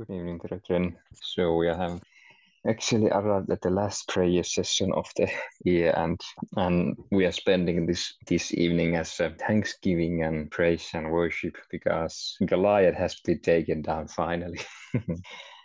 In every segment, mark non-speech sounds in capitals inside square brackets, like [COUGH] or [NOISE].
Good evening, brethren. So we have actually arrived at the last prayer session of the year, and and we are spending this this evening as a thanksgiving and praise and worship because Goliath has been taken down finally. [LAUGHS]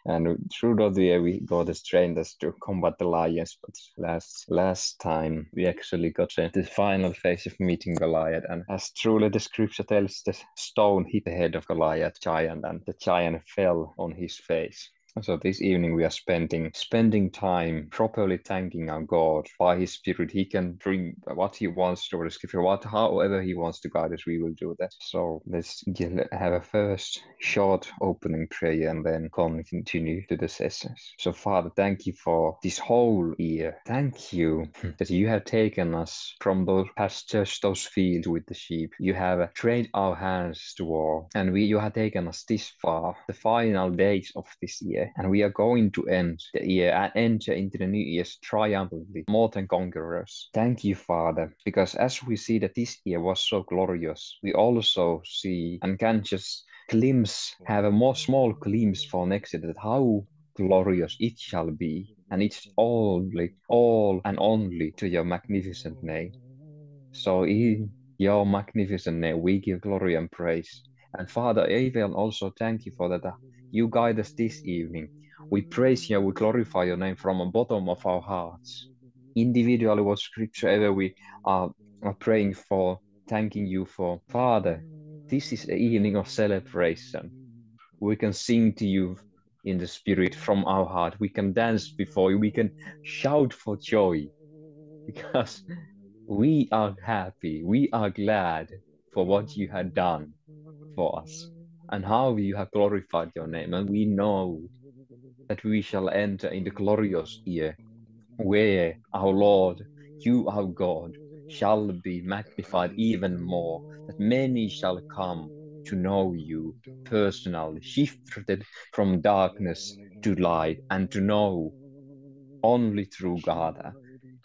and throughout the year we got trained us to combat the lions but last last time we actually got to the final phase of meeting goliath and as truly the scripture tells the stone hit the head of goliath giant and the giant fell on his face so this evening we are spending spending time properly thanking our God by His Spirit. He can bring what He wants to the Scripture, what however He wants to guide us, we will do that. So let's have a first short opening prayer and then continue to the sessions. So Father, thank you for this whole year. Thank you hmm. that you have taken us from those pastures, those fields with the sheep. You have trained our hands to war, and we you have taken us this far, the final days of this year and we are going to end the year and enter into the new year triumphantly, more than conquerors. Thank you, Father, because as we see that this year was so glorious, we also see and can just glimpse, have a more small glimpse for next year that how glorious it shall be, and it's only, all and only to your magnificent name. So in your magnificent name, we give glory and praise. And Father, even also thank you for that uh, you guide us this evening. We praise you, we glorify your name from the bottom of our hearts. Individually, what scripture ever we are, are praying for, thanking you for. Father, this is the evening of celebration. We can sing to you in the spirit from our heart. We can dance before you. We can shout for joy because we are happy. We are glad for what you have done for us and how you have glorified your name. And we know that we shall enter in the glorious year where our Lord, you, our God, shall be magnified even more, that many shall come to know you personally, shifted from darkness to light, and to know only through God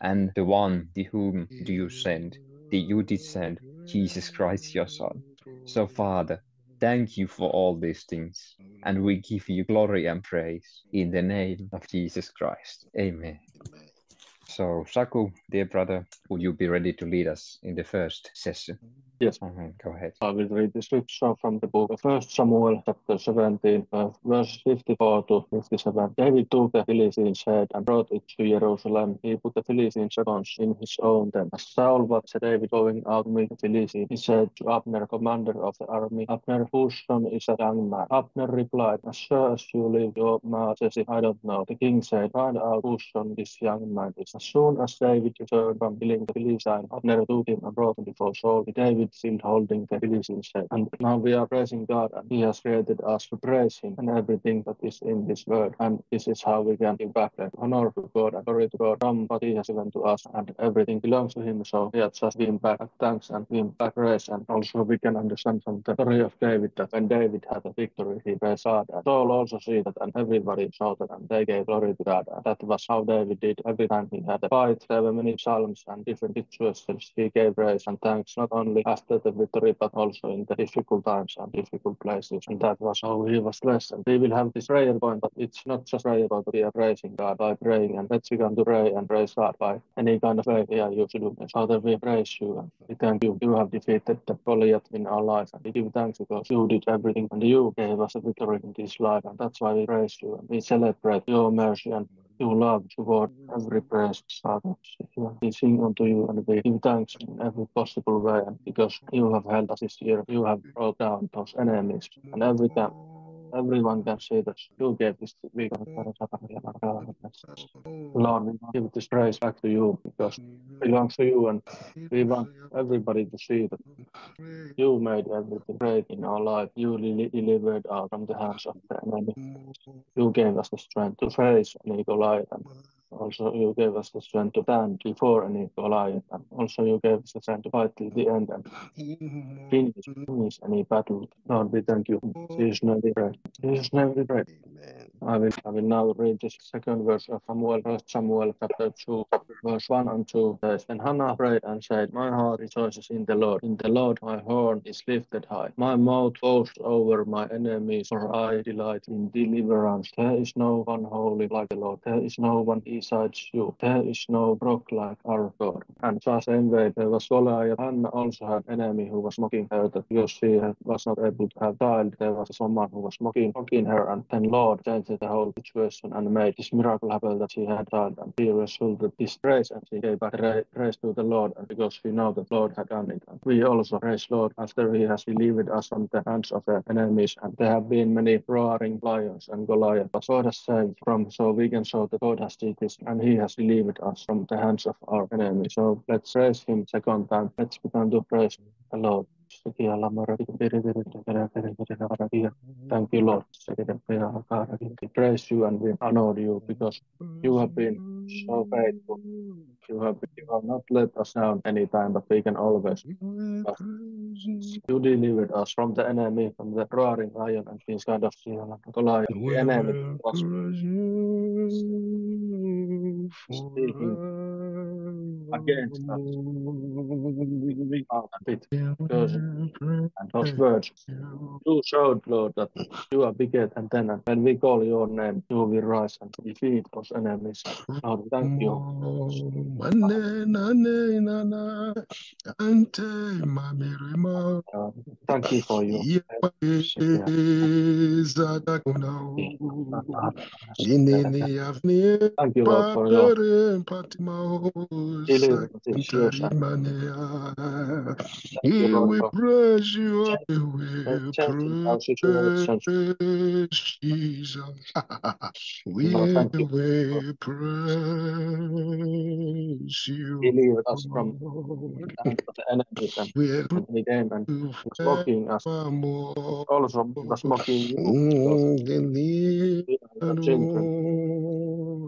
and the one to whom do you send, the you did send, Jesus Christ your Son. So, Father, Thank you for all these things, and we give you glory and praise in the name of Jesus Christ. Amen. Amen. So, Saku, dear brother, will you be ready to lead us in the first session? Yes. Mm-hmm. Go ahead. I will read the scripture from the book of 1 Samuel, chapter 17, uh, verse 54 to 57. David took the Philistines' head and brought it to Jerusalem. He put the Philistines' weapons in his own tent. As Saul watched David going out to meet the Philistines, he said to Abner, commander of the army, Abner, whose son is a young man? Abner replied, As sure as you live, your majesty, I don't know. The king said, Find out whose son this young man is. As soon as David returned from killing the Philistine, Abner took him and brought him before Saul. David still holding the release And now we are praising God and He has created us to praise Him and everything that is in this world. And this is how we can give back the honor to God and glory to God from what He has given to us and everything belongs to Him. So we have just been back thanks and been back praise. And also we can understand from the story of David that when David had a victory, he praised God. And Saul also see that and everybody that and they gave glory to God. And that was how David did every time he had a fight. There were many psalms and different situations. He gave praise and thanks not only after the victory, but also in the difficult times and difficult places. And that was how he was blessed. We will have this prayer point, but it's not just prayer about we are praising God by praying. And let's begin to pray and praise God by any kind of way are used to do. And Father, we praise you and we thank you. You have defeated the Goliath in our lives. And we give thanks because you did everything and you gave us a victory in this life. And that's why we praise you and we celebrate your mercy and your love toward mm-hmm. every praise, Father. We sing unto you and we give thanks in every possible way because you have helped us this year. You have mm-hmm. brought down those enemies and every time mm-hmm. Everyone can see that you gave this week. Mm. Mm. Lord, we give this praise back to you because mm. it belongs to you and we want everybody to see that you made everything great in our life. You delivered us from the hands of the enemy. You gave us the strength to face any Goliath and also, you gave us the strength to stand before any Goliath, and also you gave us the strength to fight till the end and mm-hmm. finish, finish any battle. Lord, we thank you. Jesus' name we pray. Jesus' name we pray. Amen. I will, I will now read the second verse of Samuel, first Samuel chapter 2, verse 1 and 2 says, Then Hannah prayed and said, My heart rejoices in the Lord. In the Lord my horn is lifted high. My mouth boasts over my enemies, for I delight in deliverance. There is no one holy like the Lord. There is no one besides you. There is no rock like our God. And just same way, there was Goliath. Hannah also had enemy who was mocking her that because she was not able to have child, there was someone who was mocking, mocking her. And then Lord changed the whole situation and made this miracle happen that she had child. And she resulted this praise and she gave back ra- praise to the Lord. And because we know that Lord had done it. And we also praise Lord after he has delivered us from the hands of the enemies. And there have been many roaring lions and Goliath. But God has saved from so we can show that God has did and he has delivered us from the hands of our enemy. So let's praise him second time. Let's begin to praise the Lord. Thank you, Lord. We praise you and we honor you because you have been so faithful. You have, you have not let us down any time, but we can always. You delivered us from the enemy, from the roaring lion and these kind of. The enemy was forever against us. out of it. Because and those words, you showed, Lord, that you are bigger than them. And when we call your name, you will rise and defeat those enemies. Lord, thank you. Uh, thank you for your Inini avni Thank you, Lord, for your papere patimaos deliverance. It's yours. And Manea. Thank you, we praise you, we changing our situations. praise Jesus. we will praise you. Delivered us from the hands of the enemies and, We and and will was us. more. Also was mocking you we are your children.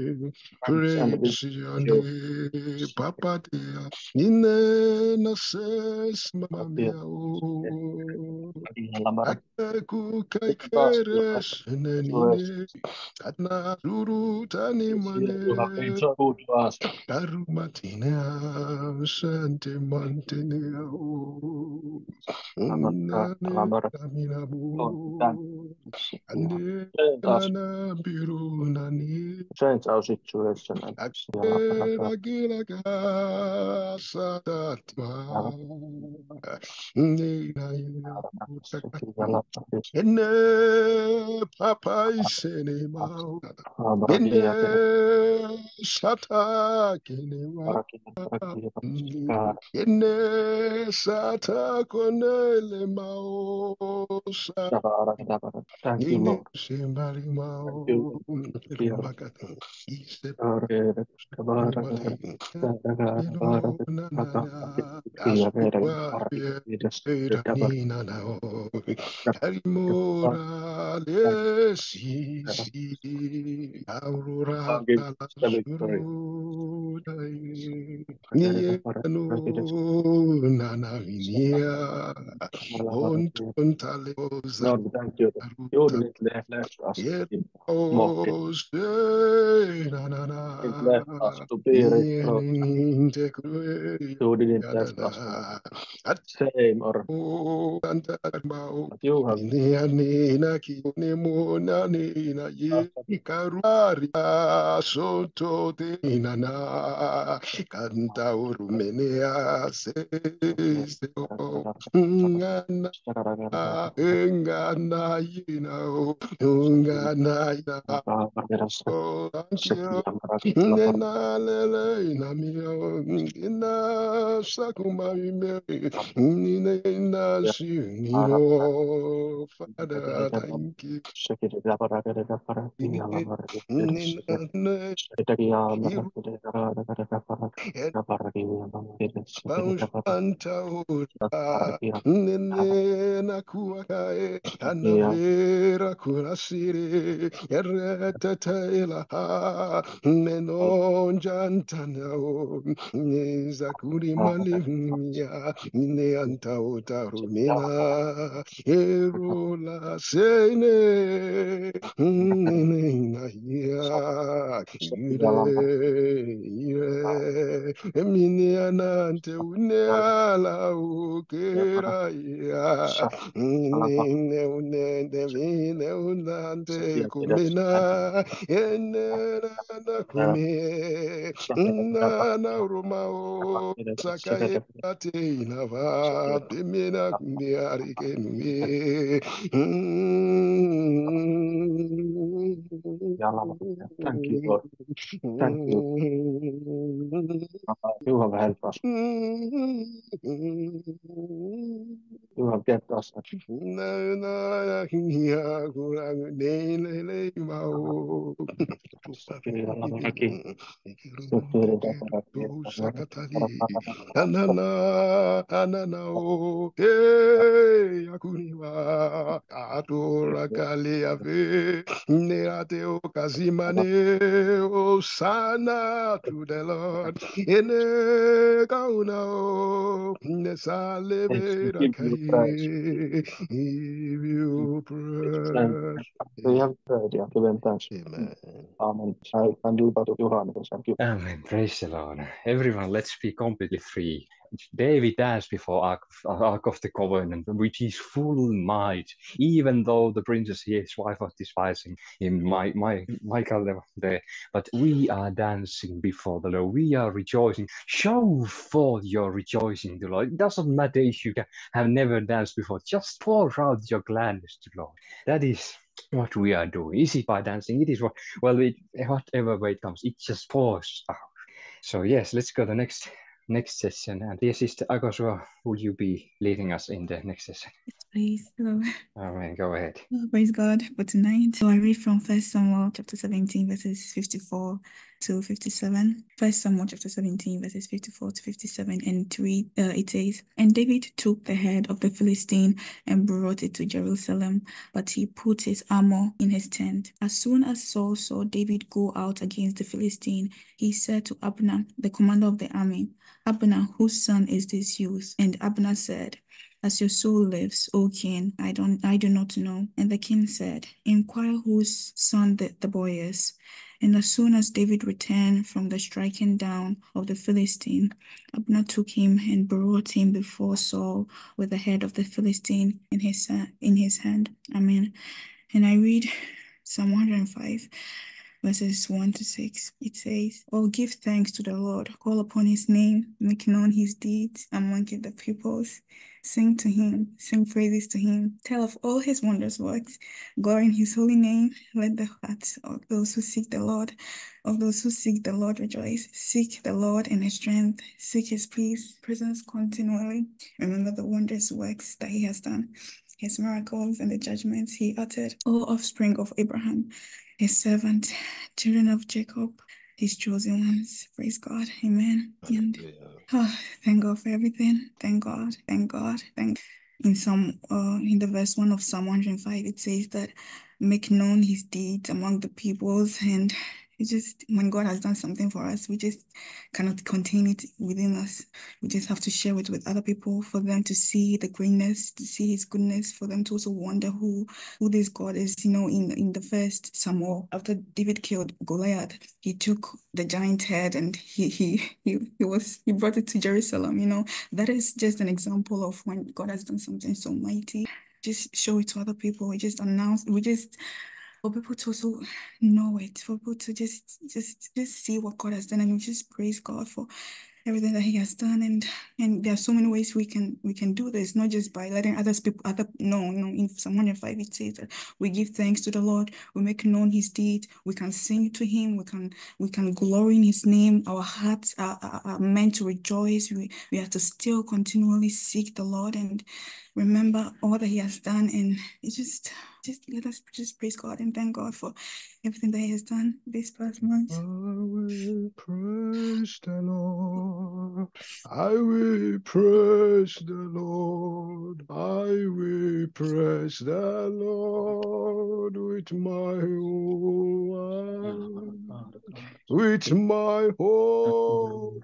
give back your thanks and we Praise your you. name, Papa dear. Ine na ses mama Dear. mia o. Lord, Aku Thank you, Pastor. kaikeres nenine. Atna suru tani mane. Karumatina sante mantenea o. Nane kaminabu. thank Ande nana biru nani. Change our situation. And Akira gila gasa datma. Nina ina utakati. Ene papa isene mau. Ene sata kene wa. Sata konele mau sa. Thank you, Ine Lord. Thank you. Rumbakata. Ise Nina nao Karimora lesi si aurora the victory. Nienu nana vinia ontontale Lord, we thank you. Left us Yet oh say na na You didn't left us na to be reproached. Yente You didn't left us At shame or oh anta mau but you have Ni ani na ki ni mo na ni na ye karari soto te na na kanta urumenia se se o ngana ngana yina o ngana yina Oh, thank you. nena lele na mio ina sakuma me nina ina siniro Father thank you nina Anta ora nene na kuakae anavera kurasire ereta tela menonja antanao nizakuri malimia ne anta otarumina erola sene nene na ia ire ire. Emini anante une ala ukera ia nene une devine unante kumina enera na kumie na na romao sakaye ate inava bimina kumbiari kenumie Thank you, Lord. Thank You have helped us. You have kept us. Na na ya kurang ne le le mau. Sakatali anana anana o yakuniwa atora kali ave ne o kazimane o sana to the Lord ene kauna o ne rakai give you praise We have heard ja, hyvän täysin. amen Amen. Sai kan du bara Johannes, thank you. Amen. Praise the Lord. Everyone, let's be completely free. David danced before Ark of, Ark of the Covenant with his full might, even though the princess, his wife, was despising him. My, my, Michal there-. But we are dancing before the Lord. We are rejoicing. Show forth your rejoicing the Lord. It doesn't matter if you have never danced before. Just pour out your gladness to the Lord. That is what we are doing. Is it by dancing? It is what well, it, whatever way it comes, it just pours out. So yes, let's go to the next next session. And dear Sister Agosua, will you be leading us in the next session? Praise the Lord. Amen. Go ahead. Oh, Praise God for tonight. So I read from First Samuel chapter 17, verses 54 to 57. First Samuel chapter 17, verses 54 to 57. And to read, uh, it says, And David took the head of the Philistine and brought it to Jerusalem, but he put his armor in his tent. As soon as Saul saw David go out against the Philistine, he said to Abner, the commander of the army, Abner, whose son is this youth? And Abner said, as your soul lives, O king, I don't I do not know. And the king said, Inquire whose son the, the boy is. And as soon as David returned from the striking down of the Philistine, Abner took him and brought him before Saul with the head of the Philistine in his in his hand. Amen. And I read Psalm 105 verses 1 to 6. It says, Oh, give thanks to the Lord, call upon his name, make known his deeds among the peoples. Sing to him, sing praises to him, tell of all his wondrous works, glory in his holy name. Let the hearts of those who seek the Lord, of those who seek the Lord rejoice. Seek the Lord in his strength, seek his peace, presence continually. Remember the wondrous works that he has done, his miracles and the judgments he uttered. O offspring of Abraham, his servant, children of Jacob, his chosen ones. Praise God. Amen. And oh, thank God for everything. Thank God. Thank God. Thank in some uh in the verse one of Psalm 105, it says that make known his deeds among the peoples and it's just when God has done something for us, we just cannot contain it within us. We just have to share it with other people for them to see the greatness, to see his goodness, for them to also wonder who who this God is. You know, in in the first Samuel, after David killed Goliath, he took the giant head and he he he, he was he brought it to Jerusalem. You know, that is just an example of when God has done something so mighty. Just show it to other people. We just announce. We just for people to also know it, for people to just just just see what God has done and just praise God for everything that He has done, and and there are so many ways we can we can do this, not just by letting others people other no no in Psalm 105 it says that we give thanks to the Lord, we make known His deeds, we can sing to Him, we can we can glory in His name. Our hearts are, are, are meant to rejoice. We we have to still continually seek the Lord and remember all that He has done, and it's just just let us just praise God and thank God for everything that He has done this past month. I will praise the Lord. I will praise the Lord. I will praise the Lord with my whole with my whole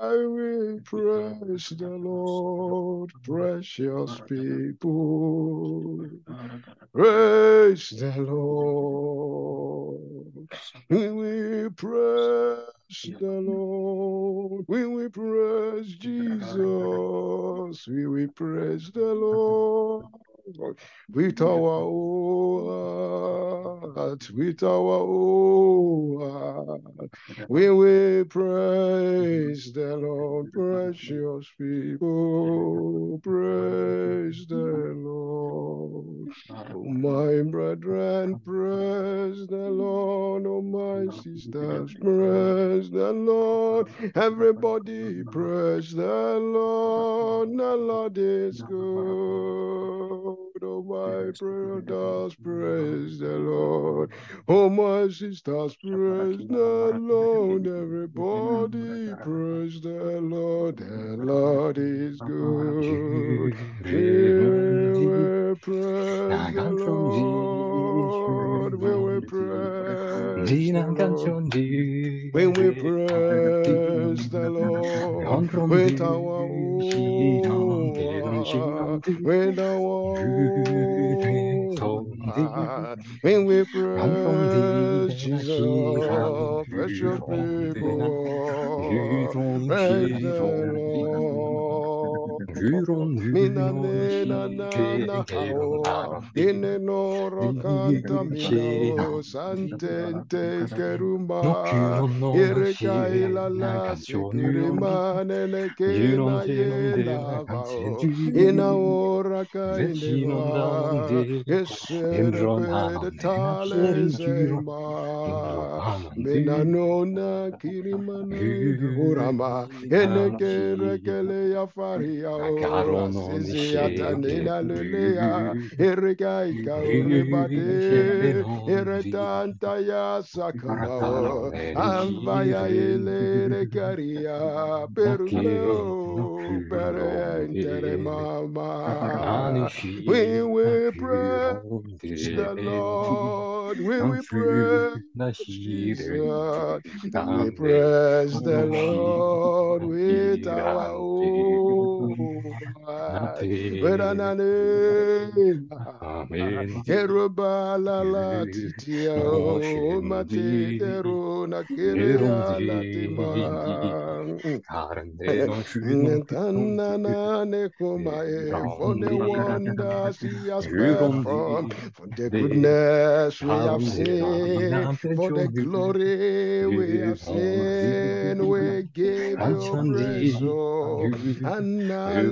I will praise the Lord, precious people. Praise the Lord. We will praise the Lord. We will praise Jesus. We will praise the Lord with our whole heart, with our whole heart. We will praise the Lord, precious people. Praise the Lord. Oh, my brethren, praise the Lord. Oh, my sisters, praise the Lord. Everybody, praise the Lord. The Lord is good. Oh, my brothers, praise the Lord. Oh, my sisters, praise the Lord. Everybody, praise the Lord. The Lord is good. We will praise the Lord. We will praise the Lord. We praise the Lord. With our heart, with our heart, when we praise Jesus, precious people, praise the Lord. Mina nena na na hawa, ine noro kanta mina santente kerumba, ireka ilala sekurima nene kena yena gao, ina ora ka indeva, esere pede tale zema, mina kirimana urama, ene kere kele ya faria ora sisi atanina lelea, ireka ika uribade, ya sakamao, ambaya ilere karia, peruno, perentere mama. We will praise the Lord, we will praise Jesus, we praise the Lord with our whole Amen. Kerubala la titia o mate dero na kiria la tima. Tanana ne kumae for the wonders he has performed, for the goodness we have seen, for the glory we have seen, we give you praise, oh. Leina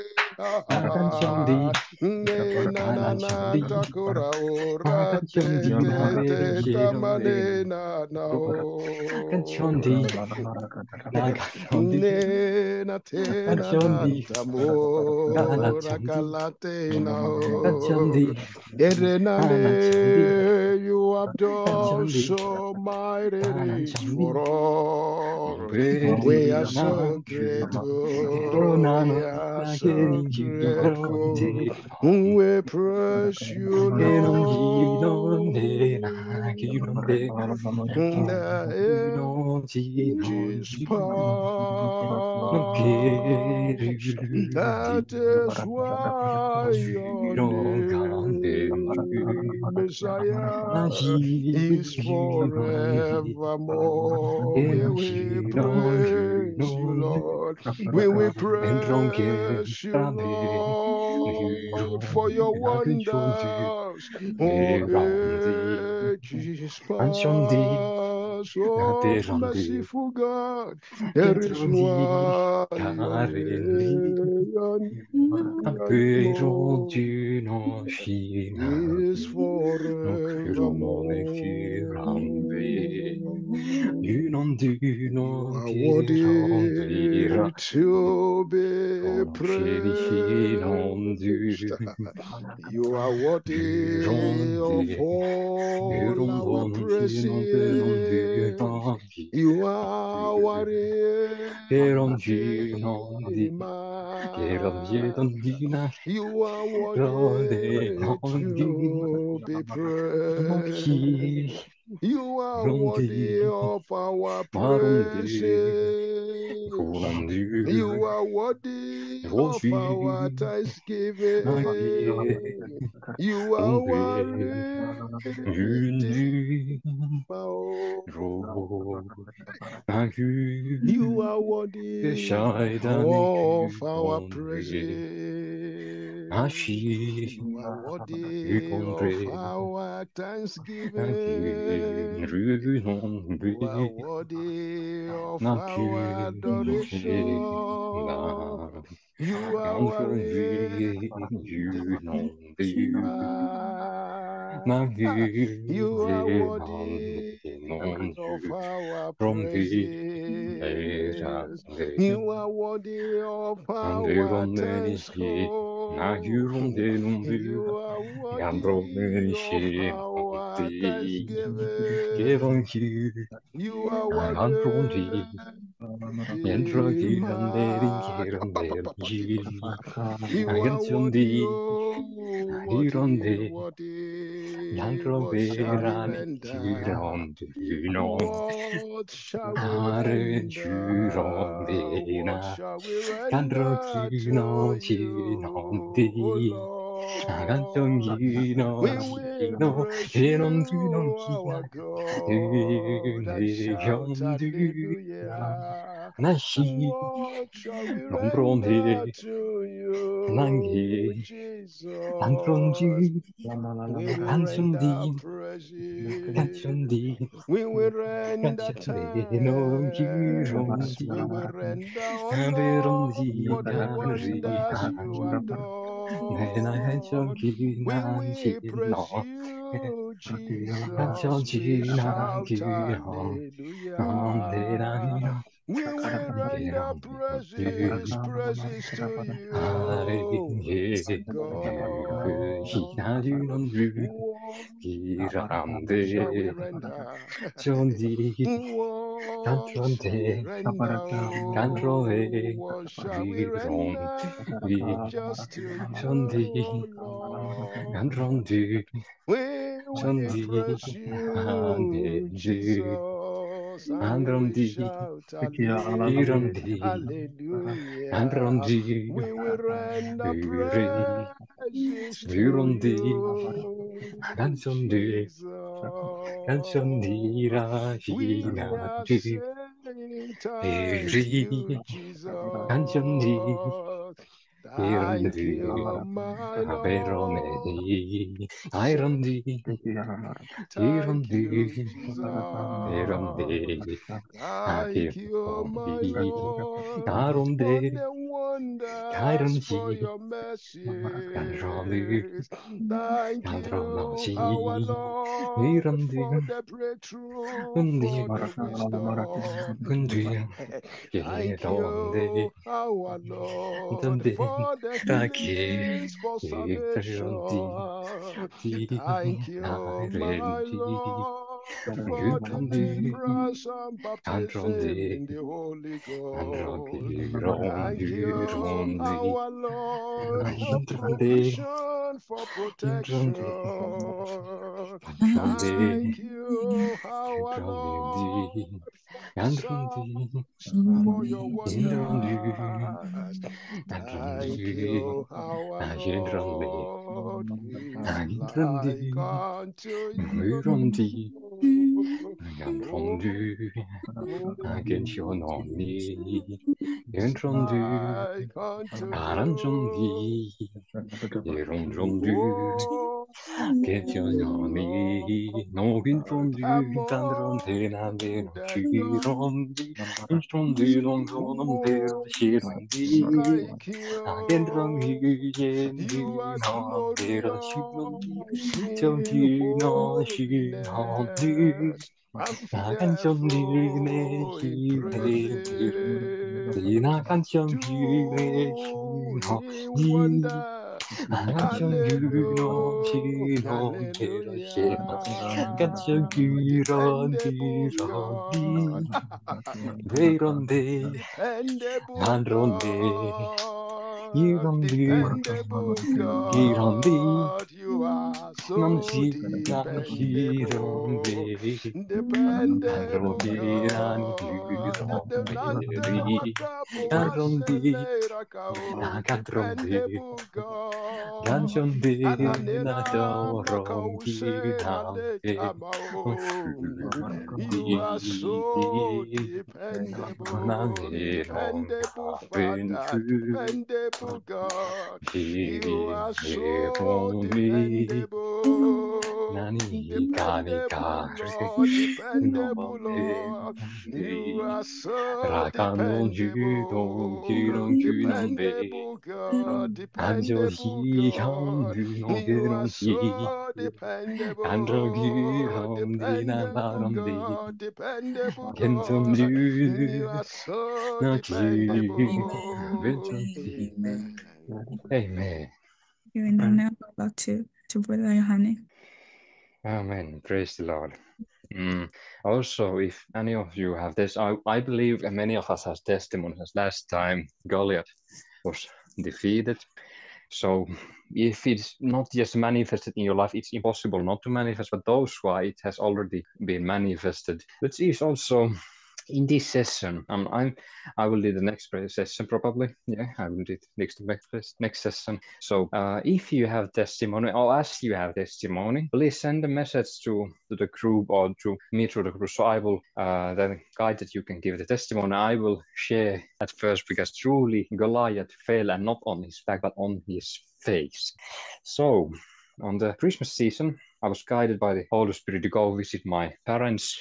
praise the Lord. Ah, we will praise Jesus, we will praise our Savior, we will praise the Lord with our whole heart. And na na na takura ora tamane na o ere na ne you have done so mighty things for us we are so grateful we are so grateful we praise you Lord. That is why your name Messiah is forevermore. We will praise you, Lord. We will praise you, Lord, for your wonders. Oh, ages past, merciful God, there is one. Pero du non fina Is forevermore. Du non du You are worthy to be praised. You are worthy of all our praises. You are worthy, man. You are be praised. You are worthy of our praises. You are worthy of our thanksgiving. You are worthy. You are worthy of our praises. You are worthy of our thanksgiving. You are worthy of our are worthy. You are worthy of our. You are worthy of our thanks. God. You are worthy of our thanksgiving. You are worthy. You are worthy, oh, worthy, worthy. What shall we render? What shall we render? What shall we render to you, oh Lord? We will praise you, our God, and shout hallelujah. What shall we render to you, Jesus? We will render praises. We will render thanks. We will render honor for the wonders you have done. We will praise you, Jesus. We shout hallelujah. We will render to you, our God. What shall we render? What shall we render? Shall we render? Just to you. We will praise you, Jesus, we will hallelujah. We will render praises to you, Jesus. We are saying thank you, Jesus. Thank you, my Lord. Thank you, Jesus. Thank you, my Lord, for the wonders, for your mercy. Thank you, our Lord, for the breakthrough, for the wisdom. Thank you, for the healings, for salvation. Thank you, my Lord, for deliverance and baptism in the Holy Ghost. Thank you, our Lord, for provision, for protection. Thank you, our Lord, for signs, for your wonders. You, our Lord. Lord is Angel like unto Myrondi, Inattendu, incontournably, introndu, aranjondi, ironjondu, questioniondi, non introndu, tandronde, nande, non chirondi, introndu, non zonom del chirondi, agentrondu, yendu, non del chirondi, chondu, non chirondi, Shirondi, holiness and La canción in viene, praises. una canción viene, Doing vino, wonders. la canción vino, Hallelujah. vino, pero llena, canción vino, Dependable vino, God. veironde, Dependable andronde, God. ironde, Dependable ironde, God. You are so dependable. Dependable Arrobiran God. Ande- ande glurandi, makapo Garondi, waselera kao. Nagatrondi, Dependable God. Ganchondi, Ananena Nadorongi, makausela Nambe, letamao. You are so dependable, dependable Father, dependable God. You are so dependable, Nani, dependable Kani, Lord, dependable Kari, Lord. You are so dependable, Judon, Judon, Be, dependable God, Anjo dependable Hi, God. Handu, You are so dependable, dependable God, dependable God. You Du, are so dependable. Vincent, Amen. Amen. You and then now about to to Brother Yohane. Amen. Praise the Lord. Mm. Also, if any of you have this, I, I believe many of us has testimonies. Last time Goliath was defeated. So if it's not just manifested in your life, it's impossible not to manifest. But those why it has already been manifested, which is also in this session. Um, I'm I will do the next session probably. Yeah, I will do next next next session. So uh, if you have testimony or as you have testimony, please send a message to, to the group or to me through the group. So I will uh, guide that you can give the testimony. I will share at first because truly Goliath fell and not on his back but on his face. So on the Christmas season, I was guided by the Holy Spirit to go visit my parents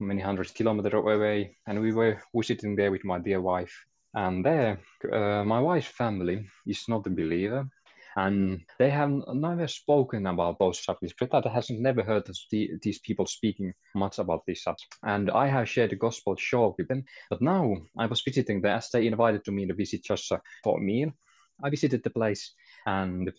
many hundred kilometers away, and we were visiting there with my dear wife. And there, uh, my wife's family is not a believer, and they have never spoken about those subjects. Britta has never heard the, these people speaking much about this subject. And I have shared the gospel short with them. But now I was visiting there as they invited to me to visit just uh, for a meal. I visited the place and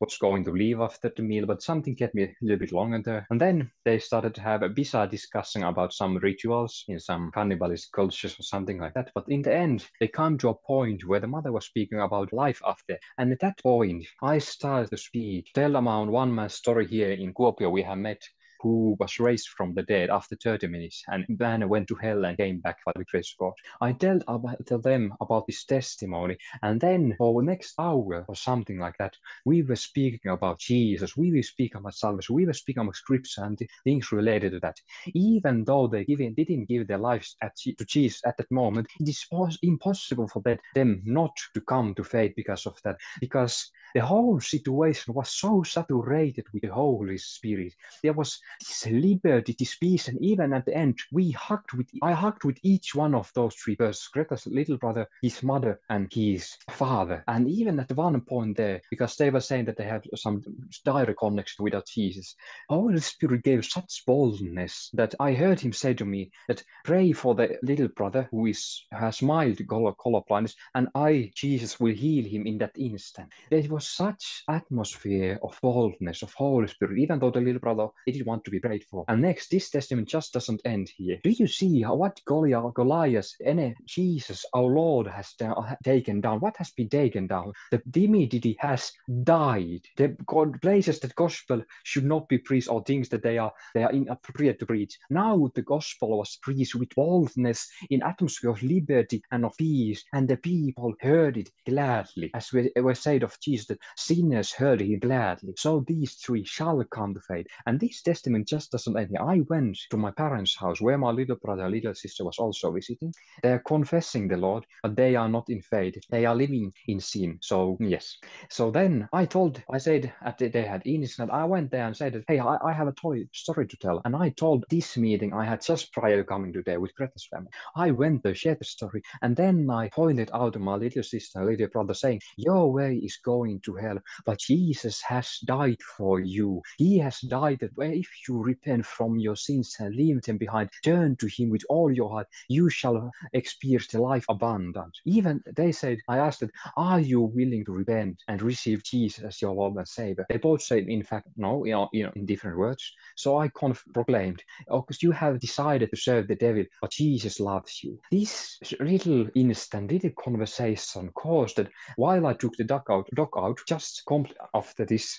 was going to leave after the meal, but something kept me a little bit longer there. And then they started to have a bizarre discussion about some rituals in some cannibalist cultures or something like that. But in the end, they come to a point where the mother was speaking about life after. And at that point, I started to speak, tell about one man's story here in Kuopio we have met who was raised from the dead after 30 minutes and then went to hell and came back by the grace of God. I tell, about, tell them about this testimony, and then for the next hour or something like that, we were speaking about Jesus, we were speaking about salvation, we were speaking about scripture and things related to that. Even though they given, didn't give their lives at, to Jesus at that moment, it is impossible for them not to come to faith because of that, because the whole situation was so saturated with the Holy Spirit. There was this liberty, this peace, and even at the end, we hugged with I hugged with each one of those three persons: Greta's little brother, his mother, and his father. And even at one point there, because they were saying that they have some direct connection with our Jesus, Holy Spirit gave such boldness that I heard him say to me that pray for the little brother who is has mild color, color blindness, and I, Jesus, will heal him in that instant. There was such atmosphere of boldness of Holy Spirit, even though the little brother didn't want to be prayed for. And next, this testament just doesn't end here. Do you see how, what Goliath, Goliath, and uh, Jesus, our Lord, has da- uh, taken down? What has been taken down? The timidity has died. The God, places that gospel should not be preached or things that they are they are inappropriate to preach. Now the gospel was preached with boldness in atmosphere of liberty and of peace, and the people heard it gladly, as we said of Jesus, that sinners heard it gladly. So these three shall come to faith. And this testament just doesn't end. I went to my parents' house where my little brother little sister was also visiting. They are confessing the Lord, but they are not in faith. They are living in sin. So yes. So then I told, I said at the, they had incident, I went there and said, hey, I, I have a toy story to tell. And I told this meeting I had just prior to coming today with Greta's family. I went to share the story, and then I pointed out to my little sister, little brother, saying, Your way is going to hell, but Jesus has died for you. He has died that way. If you repent from your sins and leave them behind, turn to Him with all your heart, you shall experience the life abundant. Even they said, I asked them, Are you willing to repent and receive Jesus as your Lord and Savior? They both said, in fact, no, you know, you know in different words. So I conf- proclaimed, Oh, because you have decided to serve the devil, but Jesus loves you. This little instant, little conversation caused that while I took the dog out, dog out just compl- after this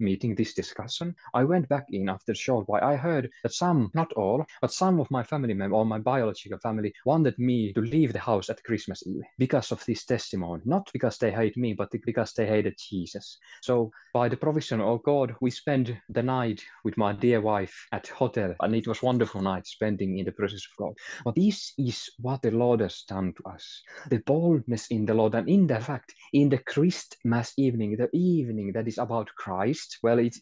meeting, this discussion, I went back in after a short while. I heard that some, not all, but some of my family members or my biological family wanted me to leave the house at Christmas Eve because of this testimony, not because they hate me, but because they hated Jesus. So by the provision of God, we spent the night with my dear wife at hotel, and it was wonderful night spending in the presence of God. But this is what the Lord has done to us. The boldness in the Lord, and in the fact, in the Christmas evening, the evening that is about Christ, well, it's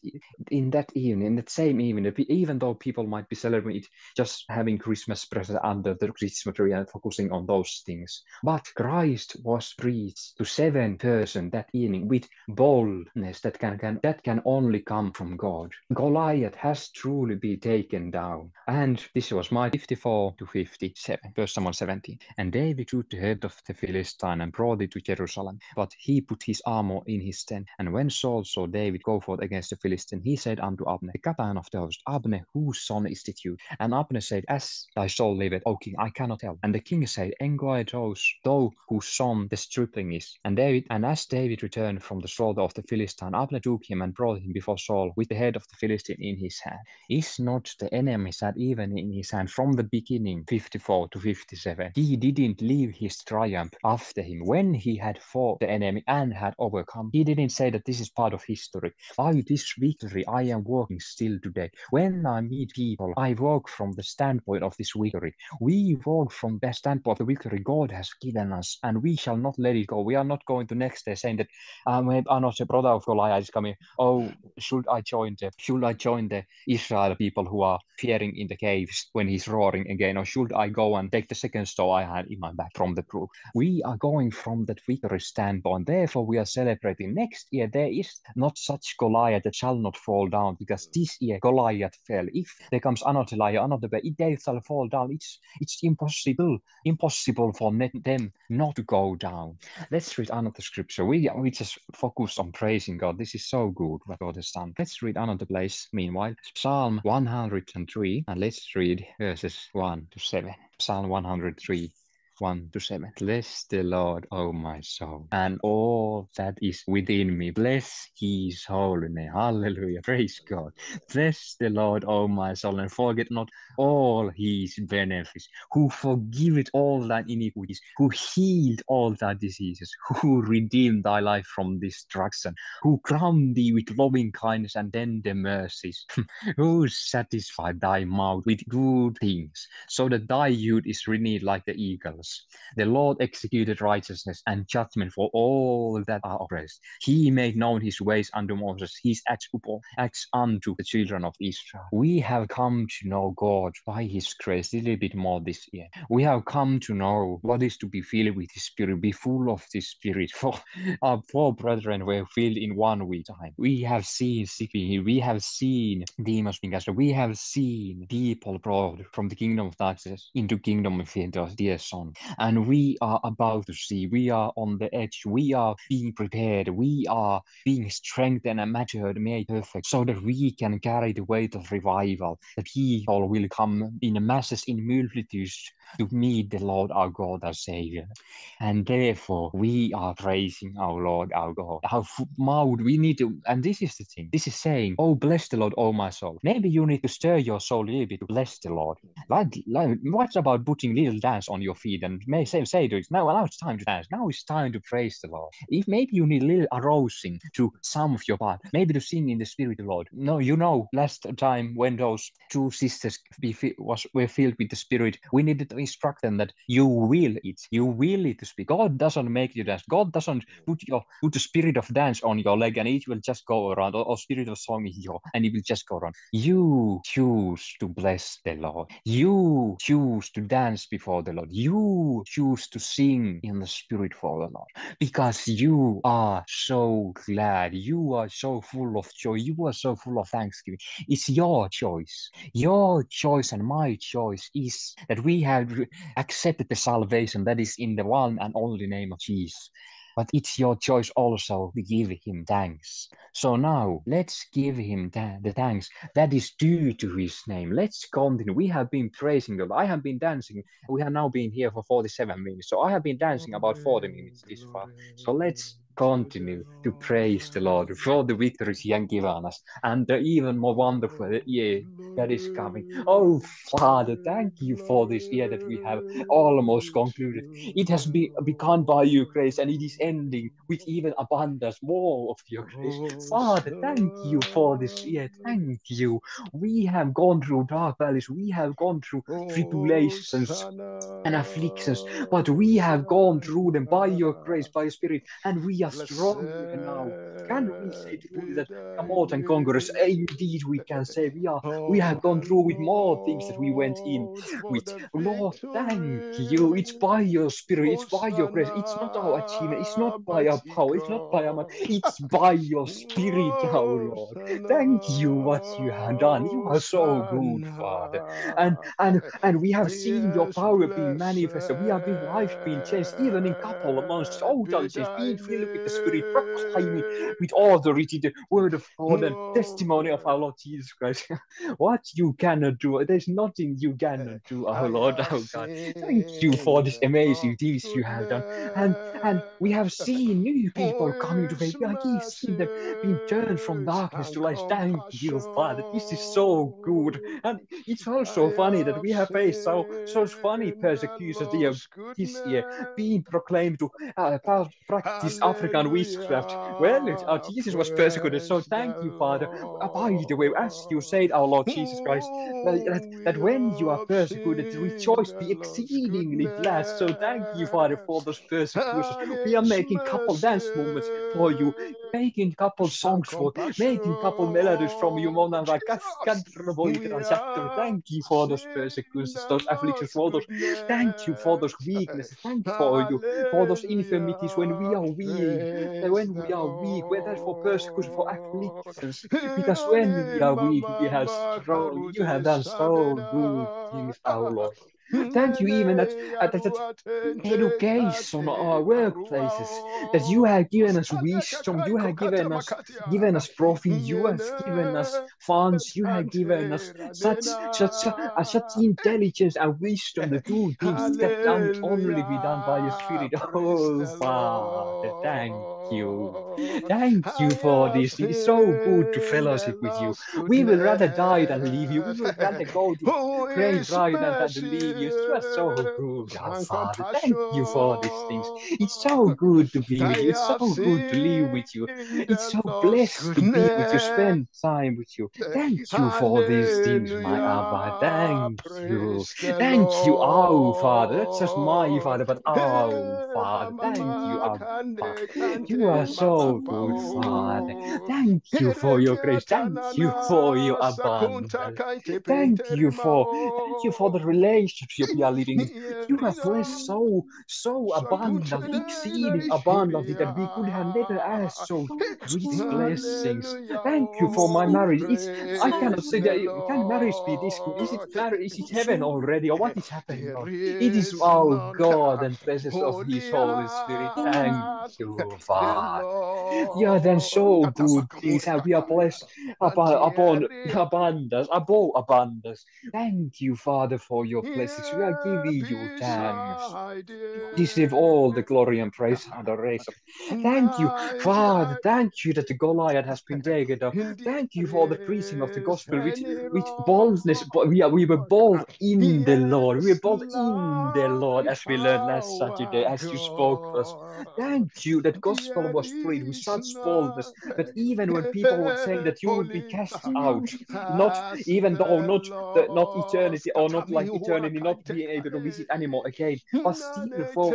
in that evening, in that same evening, even though people might be celebrating just having Christmas present under the Christmas tree and focusing on those things, but Christ was preached to seven person that evening with boldness that can, can that can only come from God. Goliath has truly been taken down, and this was my 54 to 57, verse Samuel 17. And David took the head of the Philistine and brought it to Jerusalem, but he put his armor in his tent. And when Saul saw David go forth against the Philistine, he said unto Abner, captain of the host, Abner, whose son is it you? And Abner said, As thy soul liveth, O king, I cannot tell. And the king said, Enquire those, thou whose son the stripling is. And David, and as David returned from the slaughter of the Philistine, Abner took him and brought him before Saul with the head of the Philistine in his hand. Is not the enemy sad even in his hand from the beginning, 54 to 57? He didn't leave his triumph after him when he had fought the enemy and had overcome. He didn't say that this is part of history. By this victory, I am walking still today. When I meet people, I walk from the standpoint of this victory. We walk from the standpoint of the victory God has given us, and we shall not let it go. We are not going to next day saying that um, not a brother of Goliath, is coming. Oh, should I join the should I join the Israel people who are fearing in the caves when he's roaring again, or should I go and take the second stone I had in my back from the brook? We are going from that victory standpoint. Therefore, we are celebrating next year. There is not such Goliath that shall not fall down, because mm. this year Goliath fell. If there comes another liar, another bear, they shall fall down. It's it's impossible, impossible for them not to go down. Let's read another scripture. We we just focus on praising God. This is so good what God has done. Let's read another place. Meanwhile, Psalm 103, and let's read verses one to seven. Psalm 103. 1 to 7. Bless the Lord, O my soul, and all that is within me. Bless his holy name. Hallelujah. Praise God. Bless the Lord, O my soul, and forget not all his benefits, who forgiveth all thy iniquities, who healed all thy diseases, who redeemed thy life from destruction, who crowned thee with loving kindness and tender mercies, [LAUGHS] who satisfied thy mouth with good things, so that thy youth is renewed like the The Lord executed righteousness and judgment for all that are oppressed. He made known his ways unto Moses, his acts, acts unto the children of Israel. We have come to know God by his grace a little bit more this year. We have come to know what is to be filled with his spirit, be full of the spirit. [LAUGHS] For our poor brethren were filled in one week time. We have seen sick we have seen demons being cast, we have seen people brought from the kingdom of darkness into kingdom of his dear son. And we are about to see. We are on the edge. We are being prepared. We are being strengthened and matured, made perfect, so that we can carry the weight of revival. That people will come in masses, in multitudes, to meet the Lord our God, our Savior. And therefore, we are praising our Lord our God. Our mouth, we need to, and this is the thing. This is saying, Oh, bless the Lord, oh my soul. Maybe you need to stir your soul a little bit to bless the Lord. Like, like what about putting little dance on your feet and may say, say to it, now, now it's time to dance. Now it's time to praise the Lord. If maybe you need a little arousing to some of your part, maybe to sing in the spirit of the Lord. No, you know, last time when those two sisters was were filled with the Spirit, we needed instruct them that you will it, you will it to speak. God doesn't make you dance. God doesn't put your put the spirit of dance on your leg and it will just go around, or, or spirit of song in your and it will just go around. You choose to bless the Lord. You choose to dance before the Lord. You choose to sing in the spirit for the Lord because you are so glad. You are so full of joy. You are so full of thanksgiving. It's your choice. Your choice and my choice is that we have accepted the salvation that is in the one and only name of Jesus. But it's your choice also to give him thanks. So now let's give him th- the thanks that is due to his name. Let's continue. We have been praising God. I have been dancing. We have now been here for 47 minutes. So I have been dancing about 40 minutes this far. So let's continue to praise the Lord for the victories He has given us and the even more wonderful year that is coming. Oh, Father, thank you for this year that we have almost concluded. It has been begun by your grace and it is ending with even abundance, more of your grace. Father, thank you for this year. Thank you. We have gone through dark valleys, we have gone through tribulations and afflictions, but we have gone through them by your grace, by your spirit, and we are stronger now. Can we say truly that we are more than conquerors? Indeed, we can say we are. We have gone through with more things that we went in with. Lord, thank you. It's by your spirit. It's by your grace. It's not our achievement. It's not by our power. It's not by our might. It's by your spirit, our Lord. Thank you what you have done. You are so good, Father. And and and we have seen your power being manifested. We have been life being changed, even in couple of months, totally changed, being filled with the Spirit, proclaiming with authority the word of God and testimony of our Lord Jesus Christ. [LAUGHS] what you cannot do, there's nothing you cannot do, our Lord, our God. Thank you for this amazing deeds you have done. And and we have seen new people coming to faith. We have seen them being turned from darkness to light. Thank you, Father. This is so good. And it's also funny that we have faced so so funny persecutions here this year, being proclaimed to uh, practice African witchcraft. Well, uh, Jesus was persecuted, so thank you, Father. Uh, by the way, as you said, our Lord Jesus Christ, that, that when you are persecuted, rejoice, be exceedingly glad. So thank you, Father, for those persecutions. We are making couple dance movements for you, making couple songs for, you. making couple melodies from you, Mona Thank you for those persecutions, those afflictions, for those. Thank you for those weaknesses. Thank you for you for those infirmities when we are weak. When we are weak, whether for persecution, for afflictions, because when we are weak, we have strong. You have done so good things, our Lord. Thank you even that, uh, that, that education, our workplaces, that you have given us wisdom, you have given us given us profit, you have given us funds, you have given us such such uh, such intelligence and wisdom to do things that can only be done by your spirit. Oh Father, thank you. [LAUGHS] Thank you for this. It is so good to fellowship with you. We will rather die than leave you. We will rather go to grave right than, than to leave you. You are so good, our Father. Thank you for these things. It's so good to be with you. It's so good to live with you. It's so blessed to be with you, spend time with you. Thank you for these things, my Abba. Thank you. Thank you, oh Father. That's just my Father, but oh Father. Thank you, Abba. You are so good, Father. Thank you for your grace. Thank you for your abundance. Thank you for thank you for the relationship we are living. You have blessed so so abundant, exceeding abundantly that we could have never asked so rich blessings. Thank you for my marriage. It's I cannot say that can marriage be this good? Is it? Is it heaven already, or what is happening? Lord? It is our God and presence of His Holy Spirit. Thank you, Father. You are then so good things we are blessed upon, upon abundance, above abundance. Thank you, Father, for your blessings. We are giving you thanks. Receive all the glory and praise and adoration. Thank you, Father. Thank you that the Goliath has been taken down. Thank you for the preaching of the gospel with, with boldness. But we are we were bold in the Lord. We were bold in the Lord as we learned last Saturday, as you spoke to us. Thank you that gospel was preached with such boldness that even when people were saying that you would be cast out, not even though not the, not eternity or not like eternity, not being able to visit anymore again, but still for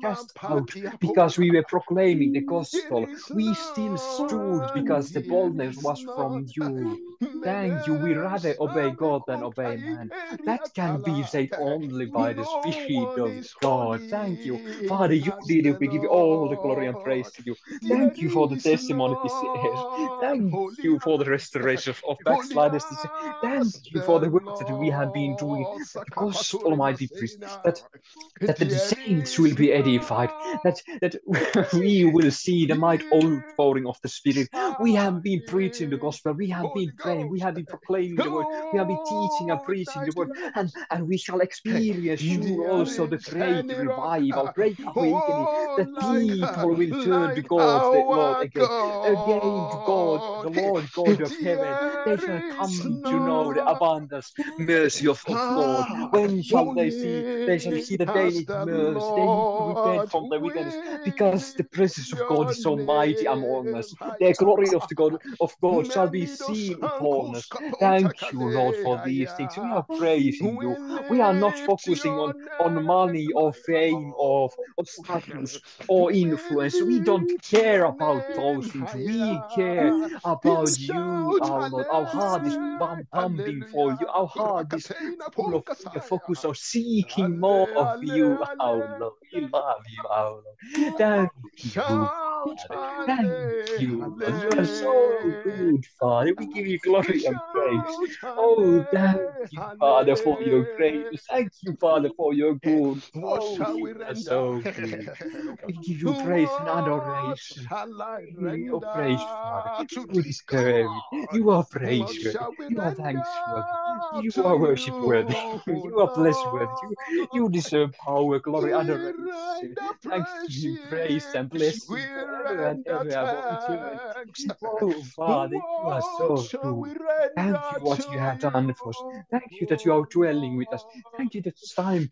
cast out because we were proclaiming the gospel. We still stood because the boldness was from you. Thank you. We rather obey God than obey man. That can be said only by the Spirit of God. Thank you. Father, you did it. We give you all the glory and praise you. [LAUGHS] Thank you for the testimony this year. Thank you for the restoration of backsliders this year. Thank you for the work that we have been doing. That the gospel might be. That, that the saints will be edified. That, that [LAUGHS] we will see the might outpouring of the Spirit. We have been preaching the gospel. We have been praying. We have been proclaiming the word. We have been teaching and preaching the word. And, and we shall experience you also the great revival, great awakening, that people will turn to uh, God, the Lord again, again God, the Lord God of heaven. They shall come to know the abundance, mercy of, the Lord. When shall they see? They shall see they need mercy. They need to repent from their wickedness because the presence of God is so mighty among us. The glory of the God of God shall be seen upon us. Thank you, Lord, for these things. We are praising you. We are not focusing on, on money or fame or, or status or influence. We don't care about those things. We care about you, our Lord. Our heart is pumping for you. Our heart is full of the focus of seeking more of you, our Lord. We love you, our Lord. Thank you. Thank you, You are so good, Father. We give you glory and praise. Oh, thank you, Father, for your grace. Thank you, Father, for your good. Oh, you are so [LAUGHS] good. We give you praise and adoration. Shall I We give you render praise, Father. You deserve it. You are shall we You are render thanksworthy. You are worship worthy. [LAUGHS] you, are blessed worthy. You, you deserve power, glory, adoration. Thanks to you, praise and praises, we blessing forever and render ever for eternity. thanks. Oh, Father, you are so good. Thank you what you have done for us. Thank you that you are dwelling with us. Thank you that time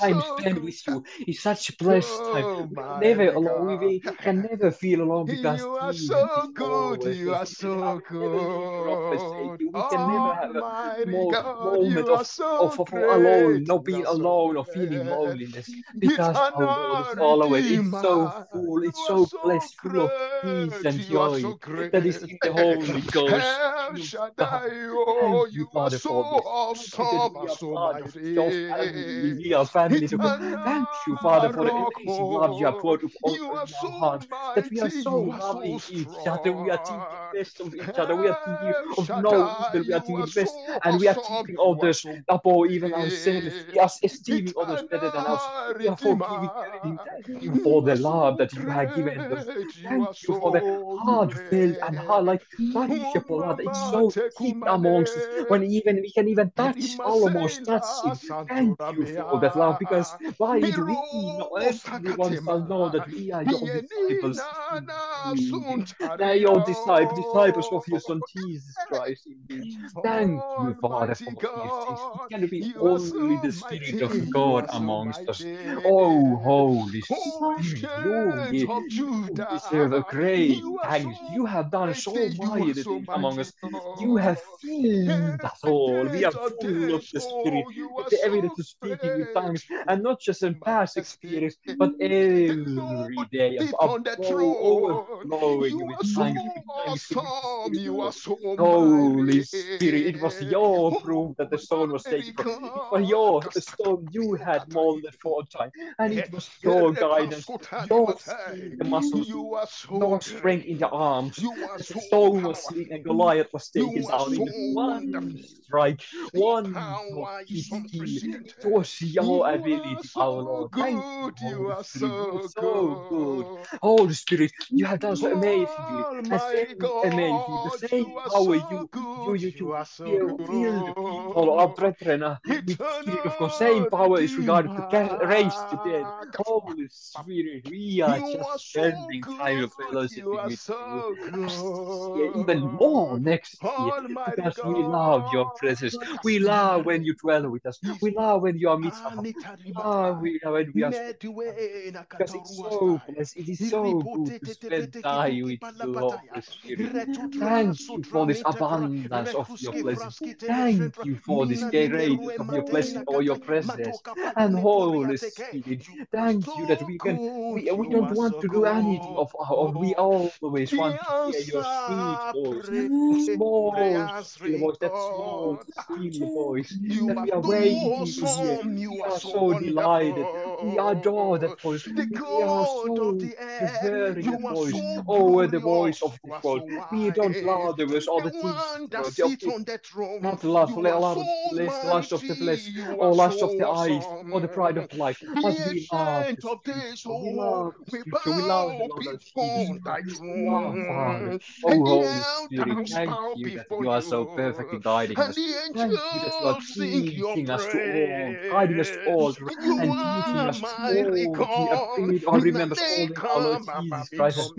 time spent with you is such a blessed time. oh We are my never alone. We, God. can never feel alone because You are so good, you are us. We can have so you good, you. We can never have a Almighty mo- God. moment You are of, so of, of alone, not you being alone or feeling loneliness because our Lord is Eternal always. It's so full, you it's so blessed, full of peace and you joy that is in the Holy Ghost. You oh, Thank you, you are Father, so for this. Thank you awesome, we are are so part of family. are family to Thank you, Father, for the amazing love you have poured upon you are in our so hearts. That we are so are so each other. We are thinking best of each other. We are thinking of no evil. We are thinking best, and we are keeping others above even ourselves. We are esteeming others better than us. We are forgiving. Thank you for the love that you have given us. Thank you for the heartfelt and heart like Marisha love. It's so deep amongst us when even we can even touch, almost touch. Thank you for that love because by it we know everyone shall know that we are your disciples. They are disciples, hmm. disciples of your son Jesus Christ. Thank you, Father, for this. It can be only the Spirit of God amongst us. Oh, Holy Spirit, you, you deserve a great thanks. You have done so mighty things among us. You have filled us all. We are full of the Spirit. The evidence of speaking with tongues, and not just in past experience, but every day of keep on the throne. You are so awesome. You are so Holy Spirit, it was your proof that the stone was taken. It was your stone you had molded for a time, and it was your guidance, your the muscles, your strength in your arms. The stone was slick, and Goliath was taken down in one strike, one It was your ability, our Lord. Thank you, you are so, so good. Holy Spirit, you have done so amazingly. Amazing, amazing. The same power you, you, you, you, you feel all our brethren uh, with of Same power is regarded to raise today. dead. Holy Spirit, we are just spending time of fellowship with you. Even more next year because we love your presence. We love when you dwell with us. We love when you are with us. We love when we are. Because it's so blessed die with your spirit. Thank you for this abundance of your blessings. Thank you for this greatness of your blessing or your presence. And Holy Spirit, thank you that we can we, we don't want to do anything of our own. we always want to hear your sweet voice. Small voice, that small sweet voice that we are waiting to hear. We are so delighted. We adore that voice. We are so the very voice, oh, the voice of the world. We don't louder with all the things, the of not lust, so of the flesh, or last of the oh, eyes, or the pride of life. But we are, we love, Oh, Holy Spirit, thank you that you are so perfectly guiding us. Thank you that you are leading us to all, guiding us all, and mighty come. God remembers all the colors Jesus Christ.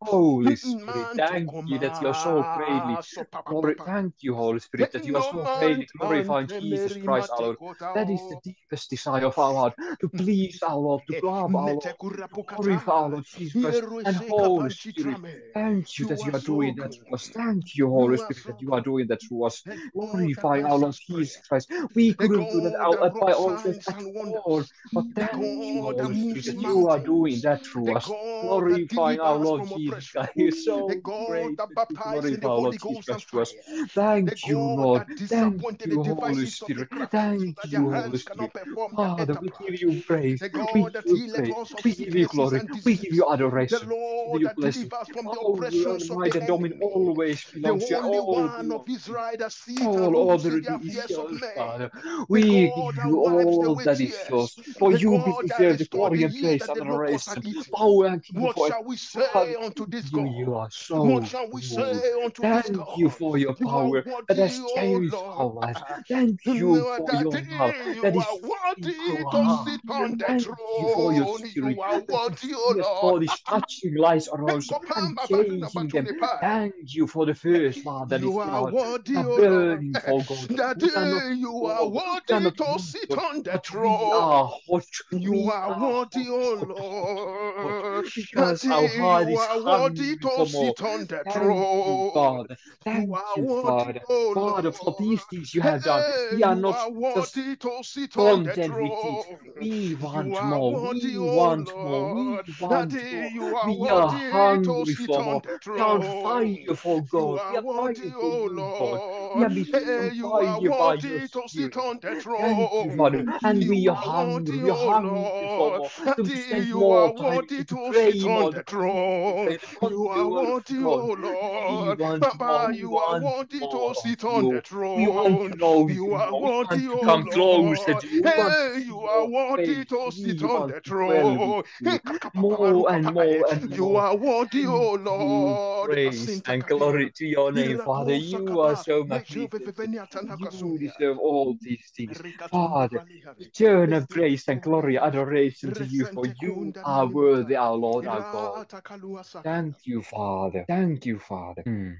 Holy Spirit, thank you that you are so greatly. Glory, thank you, Holy Spirit, that you are so greatly glorifying Jesus Christ, our Lord. That is the deepest desire of our heart to [LAUGHS] please our Lord, to love our Lord, to glorify our Lord Jesus Christ. And Holy Spirit, thank you that you are doing that to us. Thank you, Holy Spirit, that you are doing that to us. Glorify our Lord Jesus Christ. We couldn't do that by ourselves and wonders. But thank God, you are doing that through us, glorifying our Lord Jesus Christ. You're so great glorify our Lord Jesus Christ to us. Thank you, Lord. Thank you, Holy Spirit. Thank you, Holy Spirit. Father, we give you praise. We give you. We give you glory. We give you adoration. Lord, give blessing. Oh, the might and dominion always belongs to all of Israel. All, the We give you all Lord that is yours. For you deserve the glory and praise and adoration. Oh, and what shall we say unto this God? You are so what shall we say unto Thank this God? you for your power that has changed our lives. Thank you for your power that is in our. Thank you for your spirit that is all these touching lives around and changing them. Thank you for the first [LAUGHS] love that is now burning for God. You are worthy to sit on the Lord, You are worthy, O Lord. Because our heart is worthy to sit on the throne. Thank you, Father. Father, for these things you have done, we are not just content with it. We want more. We want more. We want more. We are hungry for more. We are fire for God. We are fire for God. We are being fire by you. Thank you, Father and we are hungry, we are hungry for more, to spend more time, to pray more. You are worthy, O Lord. Baba, you are worthy to sit on the throne. You are worthy, O Lord. Hey, you are worthy to sit on the throne. More and more and You are worthy, O Lord. Praise and glory to your name, Father. You are so magnificent. You deserve all these things. Father, Turn of grace and glory, adoration to you, for you are worthy, our Lord, our God. Thank you, Father. Thank you, Father. Mm.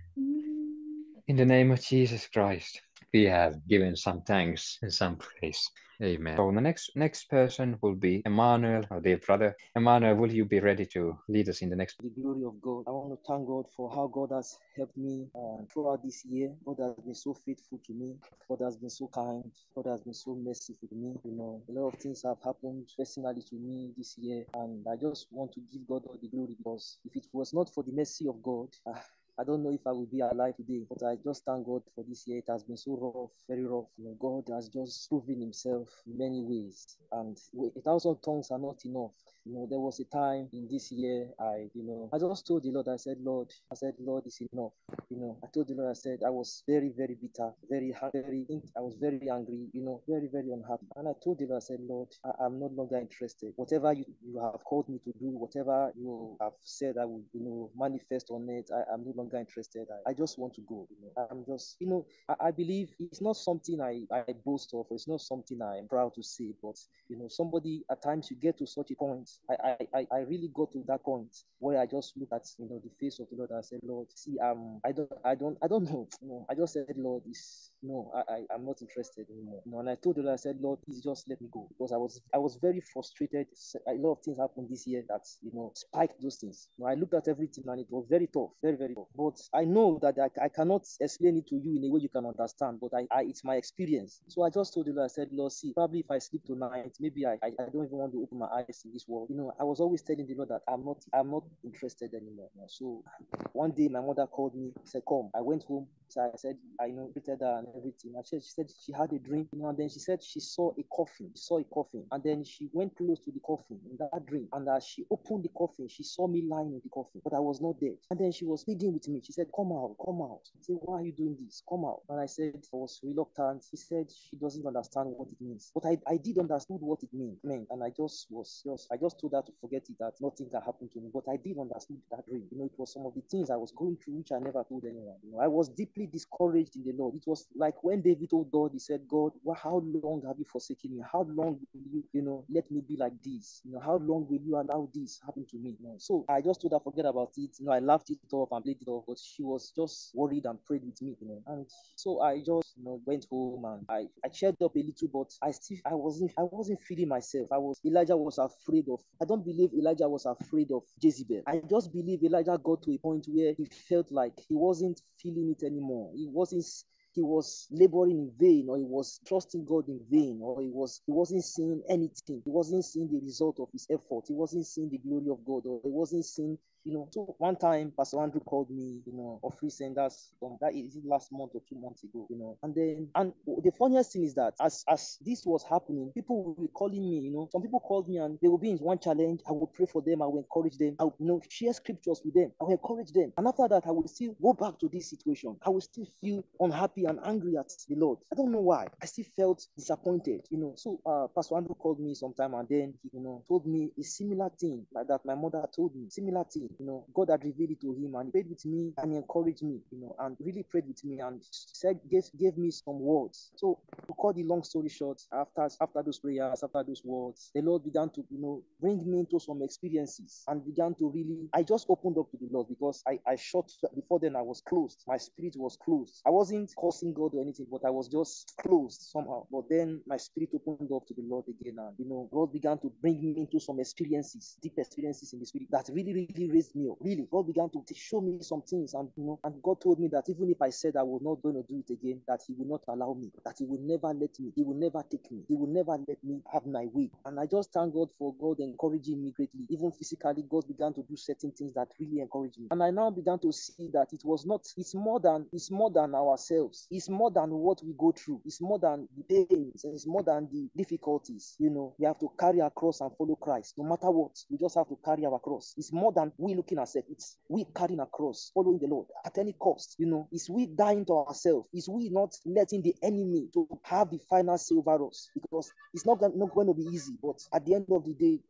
In the name of Jesus Christ, we have given some thanks and some praise. Amen. So the next next person will be Emmanuel, our dear brother. Emmanuel, will you be ready to lead us in the next? The glory of God. I want to thank God for how God has helped me uh, throughout this year. God has been so faithful to me. God has been so kind. God has been so merciful to me. You know, a lot of things have happened personally to me this year, and I just want to give God all the glory because if it was not for the mercy of God, uh, I don't know if I will be alive today, but I just thank God for this year. It has been so rough, very rough. You know, God has just proven Himself in many ways, and a thousand tongues are not enough. You know, there was a time in this year I, you know, I just told the Lord, I said, Lord, I said, Lord, is enough. You know, I told the Lord, I said, I was very, very bitter, very, very, I was very angry, you know, very, very unhappy. And I told the Lord, I said, Lord, I, am no longer interested. Whatever you, you have called me to do, whatever you have said I will, you know, manifest on it, I, am no longer interested. I, I just want to go. You know, I'm just, you know, I, I believe it's not something I, I boast of, it's not something I'm proud to say, but, you know, somebody at times you get to such a point I, I, I really got to that point where I just look at you know the face of the Lord and I said, Lord, see, um, I don't, I don't, I don't know. Know, I just said, Lord, this, no, I, I, I'm not interested anymore. You know, and I told the Lord, I said, Lord, please just let me go because I was, I was very frustrated. A lot of things happened this year that you know spiked those things. You know, I looked at everything and it was very tough, very, very tough. But I know that I, I cannot explain it to you in a way you can understand. But I, I, it's my experience. So I just told the Lord, I said, Lord, see, probably if I sleep tonight, maybe I, I, I don't even want to open my eyes in this world. You know, I was always telling the Lord that I'm not I'm not interested anymore. So one day my mother called me, said, Come. I went home. So I said, I know greeted her and everything. And she, she said she had a dream, you know, and then she said she saw a coffin. She saw a coffin. And then she went close to the coffin in that dream. And as she opened the coffin, she saw me lying in the coffin, but I was not dead. And then she was pleading with me. She said, Come out, come out. I said, Why are you doing this? Come out. And I said, I was reluctant. She said she doesn't understand what it means. But I, I did understand what it means. And I just was just I just told her to forget it that nothing can happen to me. But I did understand that dream. You know, it was some of the things I was going through which I never told anyone. You know, I was deeply discouraged in the Lord. It was like when David told God, he said, God, well, how long have you forsaken me? How long will you, you know, let me be like this? You know, how long will you allow this happen to me? You know, so I just told her, forget about it. You know, I laughed it off and played it but she was just worried and prayed with me, you know. And so I just, you know, went home and I, I cheered up a little, but I still I wasn't I wasn't feeling myself. I was Elijah was afraid of I don't believe Elijah was afraid of Jezebel. I just believe Elijah got to a point where he felt like he wasn't feeling it anymore. He wasn't he was laboring in vain or he was trusting God in vain or he was he wasn't seeing anything. He wasn't seeing the result of his effort. He wasn't seeing the glory of God or he wasn't seeing you know, so one time Pastor Andrew called me, you know, of recent, that's um, that is last month or two months ago, you know. And then and the funniest thing is that as as this was happening, people be calling me, you know, some people called me and they will be in one challenge. I will pray for them, I will encourage them, I will you know share scriptures with them, I will encourage them. And after that, I will still go back to this situation. I will still feel unhappy and angry at the Lord. I don't know why. I still felt disappointed, you know. So uh Pastor Andrew called me sometime and then he, you know, told me a similar thing like that my mother told me, similar thing you know, God had revealed it to him and he prayed with me and he encouraged me, you know, and really prayed with me and said gave gave me some words. So to cut the long story short, after after those prayers, after those words, the Lord began to, you know, bring me into some experiences and began to really I just opened up to the Lord because I, I shut before then I was closed. My spirit was closed. I wasn't cursing God or anything, but I was just closed somehow. But then my spirit opened up to the Lord again and you know God began to bring me into some experiences, deep experiences in the spirit that really, really raised me up. Really, God began to show me some things, and you know, and God told me that even if I said I was not going to do it again, that He will not allow me, that He will never let me, He will never take me, He will never let me have my way. And I just thank God for God encouraging me greatly. Even physically, God began to do certain things that really encouraged me. And I now began to see that it was not, it's more than, it's more than ourselves. It's more than what we go through. It's more than the pains. It's more than the difficulties. You know, we have to carry our cross and follow Christ. No matter what, we just have to carry our cross. It's more than we looking at it. It's we carrying a cross, following the Lord at any cost. You know, it's we dying to ourselves. Is we not letting the enemy to have the final say over us because it's not, not going to be easy. But at the end of the day,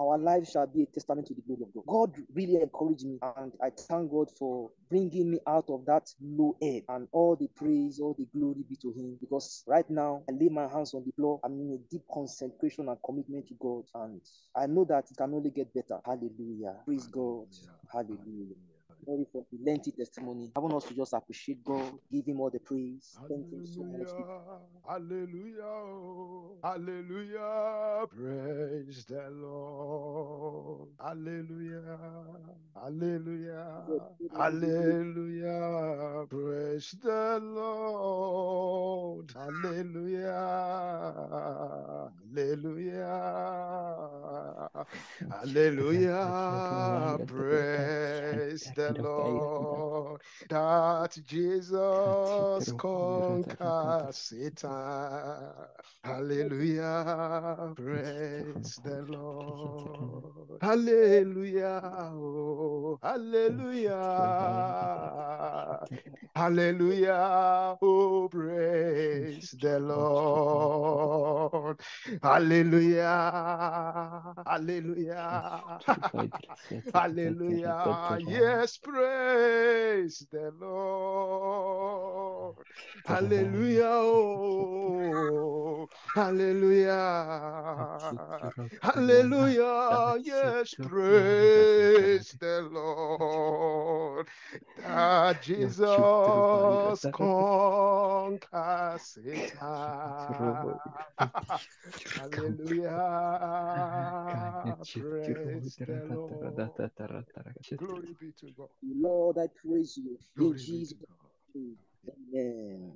our life shall be a testament to the glory of God. God really encouraged me, and I thank God for bringing me out of that low ebb. And all the praise, all the glory be to Him. Because right now, I lay my hands on the floor. I'm in a deep concentration and commitment to God, and I know that it can only get better. Hallelujah! Praise God! Hallelujah! Sorry for the lengthy testimony. I want us to just appreciate God, give Him all the praise. Thank Him so much. Hallelujah. Hallelujah. Hallelujah. Praise the Lord. Hallelujah. Hallelujah. Hallelujah. Praise the Lord. Hallelujah. Hallelujah. Hallelujah. [LAUGHS] Praise the Lord. That Jesus conquers Satan. Hallelujah. Praise the Lord. Hallelujah. Oh, hallelujah. Hallelujah. Oh, praise the Lord. Hallelujah. Hallelujah. Hallelujah. Yes, praise the Lord. Hallelujah. Oh, hallelujah. Hallelujah. Yes, praise the Lord. That Jesus conquers Satan. Hallelujah. [LAUGHS] Praise the Lord. Glory be to God. Lord, I praise you. Glory In Jesus' name. Amen.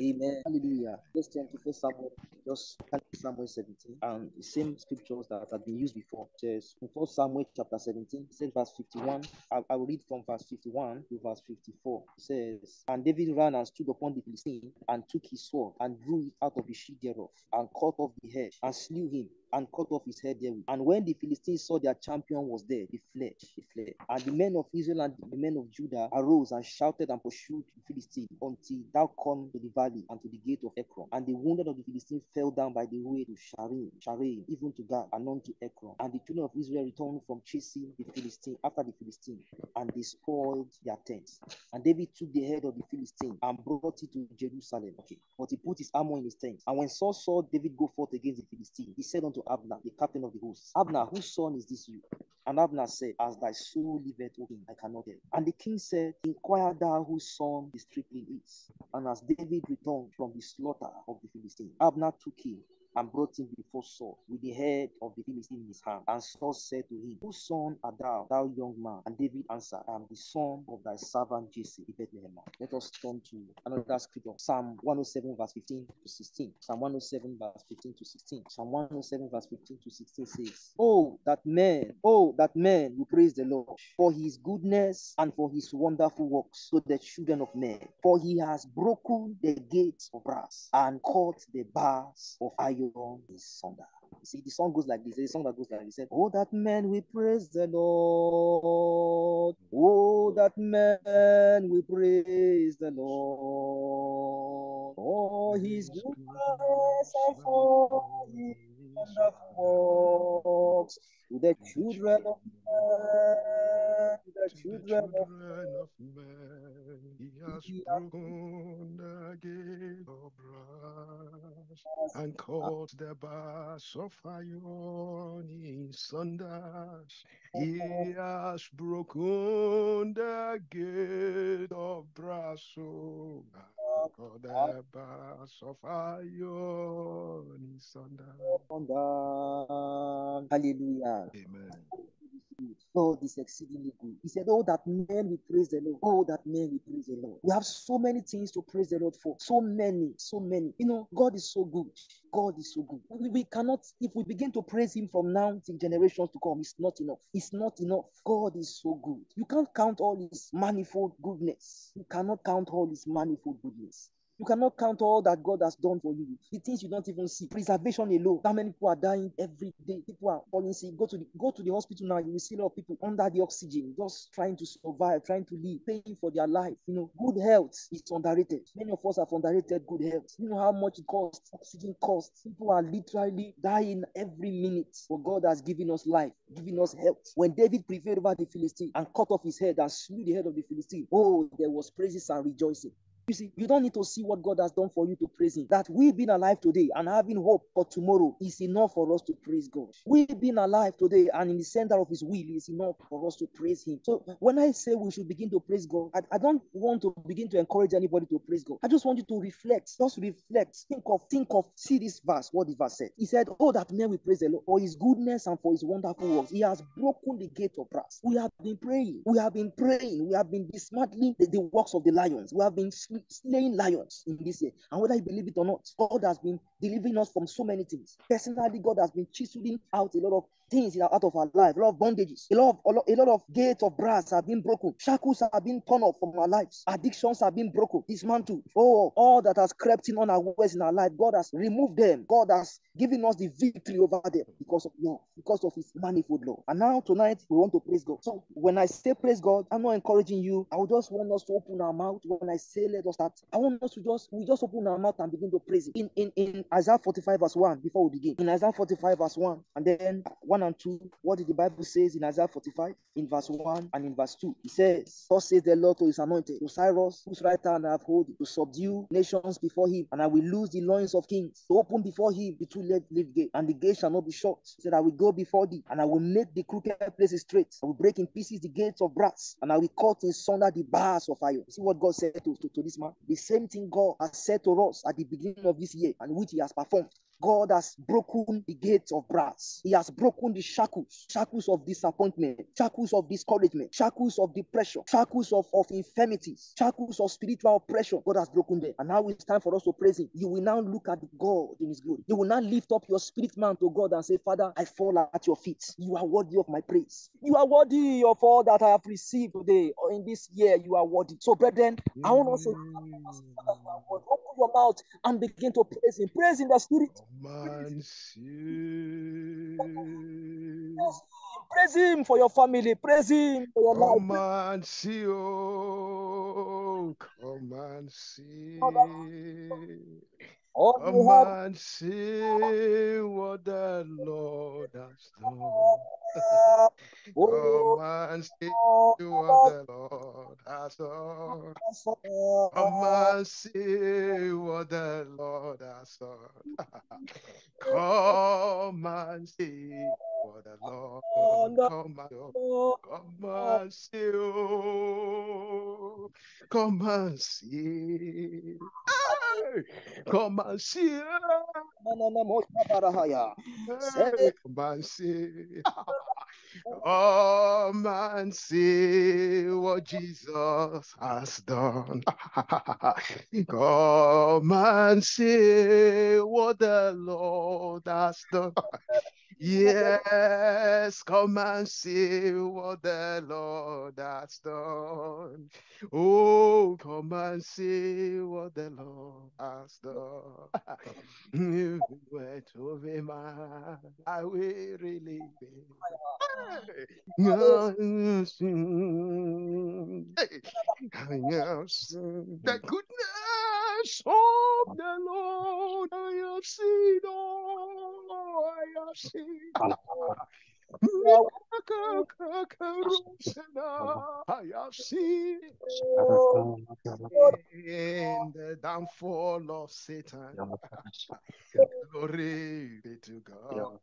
Amen. Hallelujah. Let's turn to First Samuel, just Samuel 17, and the same scriptures that have been used before. In First Samuel chapter 17, it says verse 51. I, I will read from verse 51 to verse 54. It says, And David ran and stood upon the Philistine and took his sword and drew it out of the sheath thereof and cut off the head and slew him and cut off his head therewith. And when the Philistines saw their champion was there, they fled. They fled. And the men of Israel and the men of Judah arose and shouted and pursued the Philistine until thou come to the valley and to the gate of Ekron. And the wounded of the Philistines fell down by the way to Sharim, Sharim, even to Gath, and unto Ekron. And the children of Israel returned from chasing the Philistine after the Philistine, and they spoiled their tents. And David took the head of the Philistine and brought it to Jerusalem. Okay. But he put his armor in his tent. And when Saul saw David go forth against the Philistine, he said unto Abner, the captain of the host, Abner, whose son is this you? And Abner said, As thy soul liveth, O king, I cannot tell. And the king said, Inquire thou whose son the stripling is. And as David returned from the slaughter of the Philistine, Abner took him and brought him before Saul with the head of the Philistine in his hand. And Saul said to him, Whose son art thou, thou young man? And David answered, I am the son of thy servant Jesse, the. Let us turn to another scripture, Psalm 107, verse 15 to 16. Psalm 107, verse 15 to 16. Psalm 107, verse 15 to 16 says, Oh, that man, oh, that man will praise the Lord for his goodness and for his wonderful works to the children of men. For he has broken the gates of brass and cut the bars of iron in sunder. You see, the song goes like this. A song that goes like this. Oh, that man we praise the Lord. Oh, that man we praise the Lord. For his goodness and for his wonderful works to the children of men, to the children of men, he has broken the gate of brass and cut the bars of iron in sunder. He has broken the gate of brass, oh, and cut the bars of iron in sunder. thunder. Amen. God is exceedingly good. He said, Oh, that man we praise the Lord. Oh, that man we praise the Lord. We have so many things to praise the Lord for. So many, so many. You know, God is so good. God is so good. We, we cannot, if we begin to praise Him from now till generations to come, it's not enough. It's not enough. God is so good. You can't count all His manifold goodness. You cannot count all His manifold goodness. You cannot count all that God has done for you. The things you don't even see. Preservation alone. How many people are dying every day? People are falling sick. Go to the go to the hospital now. You will see a lot of people under the oxygen, just trying to survive, trying to live, paying for their life. You know, good health is underrated. Many of us have underrated good health. You know how much it costs. Oxygen costs. People are literally dying every minute. But God has given us life, given us health. When David prevailed over the Philistine and cut off his head and slew the head of the Philistine, oh, there was praises and rejoicing. You see, you don't need to see what God has done for you to praise Him. That we being alive today and having hope for tomorrow is enough for us to praise God. We being alive today and in the center of His will is enough for us to praise Him. So when I say we should begin to praise God, I, I don't want to begin to encourage anybody to praise God. I just want you to reflect, just reflect, think of, think of, see this verse, what the verse said. He said, Oh, that men will praise the Lord for His goodness and for His wonderful works. He has broken the gate of brass. We have been praying, we have been praying, we have been dismantling the, the works of the lions. We have been slaying lions in this year. And whether you believe it or not, God has been delivering us from so many things. Personally, God has been chiseling out a lot of things out of our life, a lot of bondages, a lot of a lot, a lot of gates of brass have been broken, shackles have been torn off from our lives, addictions have been broken, dismantled. Oh, all that has crept in on our ways in our life, God has removed them. God has given us the victory over them because of love, because of His manifold love. And now tonight we want to praise God. So when I say praise God, I'm not encouraging you. I would just want us to open our mouth when I say let us start. I want us to just we just open our mouth and begin to praise Him. In in in Isaiah 45 verse 1 before we begin. In Isaiah 45 verse 1 and then 1 and 2, what did the Bible says in Isaiah 45 in verse 1 and in verse 2? It says, Thus says the Lord to his anointed, Cyrus, whose right hand I have hold, to subdue nations before him, and I will loose the loins of kings, to open before him the two live gate, and the gate shall not be shut. He said, I will go before thee, and I will make the crooked places straight. I will break in pieces the gates of brass, and I will cut in sunder the bars of iron. See what God said to, to, to this man? The same thing God has said to us at the beginning of this year, and which he has performed. God has broken the gates of brass. He has broken the shackles, shackles of disappointment, shackles of discouragement, shackles of depression, shackles of, of infirmities, shackles of spiritual oppression. God has broken them. And now it's time for us to praise Him. You will now look at God in His glory. You will now lift up your spirit man to God and say, Father, I fall at your feet. You are worthy of my praise. You are worthy of all that I have received today or in this year. You are worthy. So, brethren, I want to mm. say, open your mouth and begin to praise Him. Praise in the spirit. Praise him for your family. Praise him for your life. Come and see, oh, come and see. All you have and see what the Lord has done. Come and see what the Lord has done. Come and see what the Lord has done. Come and see what the Lord. Come and come and see. Come and see. And see. Hey, come and see. [LAUGHS] Come and see what Jesus has done. [LAUGHS] Come and see what the Lord has done. Yes, come and see what the Lord has done. Oh, come and see what the Lord has done. If it were to be man, I will really the goodness of the Lord I have seen, oh, I have seen. In the downfall of Satan. Glory be to God.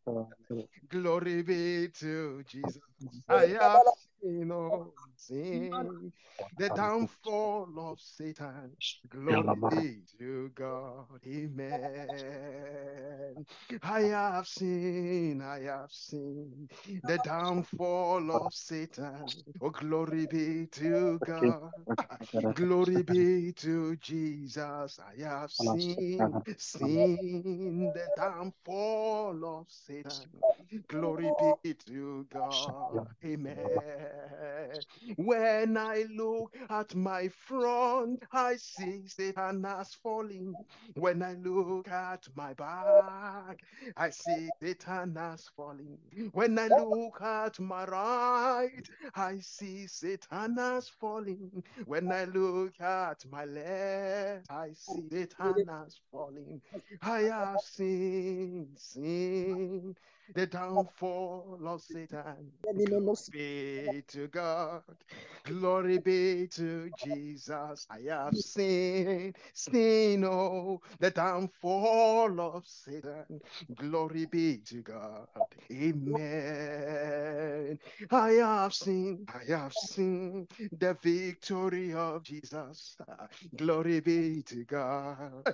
Glory be to Jesus. I have seen, oh, seen the downfall of Satan. Glory be to God. Amen. I have seen, I have seen the downfall of Satan. Oh, glory be to God. Glory be to Jesus. I have seen, seen the downfall of Satan. Glory be to God. Amen. When I look at my front, I see Satan has fallen. When I look at my back, I see Satan has fallen. When I look at my right, I see Satan has fallen. When I look at my left, I see Satan has fallen. I have seen, seen the downfall of Satan. Be to God. Glory be to Jesus. I have seen, seen, oh, the downfall of Satan. Glory be to God. Amen. I have seen, I have seen the victory of Jesus. Glory be to God.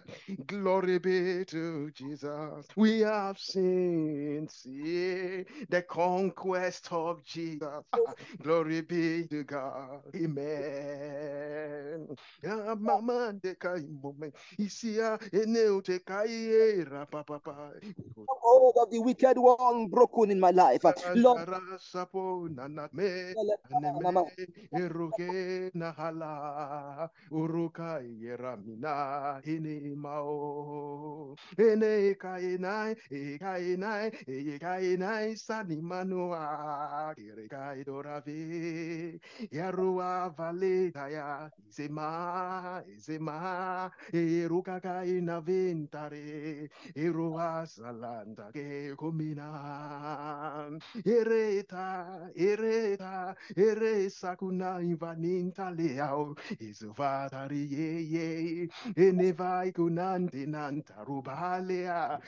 Glory be to Jesus. We have seen, see the conquest of Jesus. Oh. Glory be to God. Amen. Mama de kai moment. Isia eneu te kai. All of the wicked one broken in my life. Lord, Sapo na na me aneme eruke na hala uruka yeramina ini mao ene kai nai kai nai sani manua izema izema. Ereta ereta ere sakuna ye. Rubalea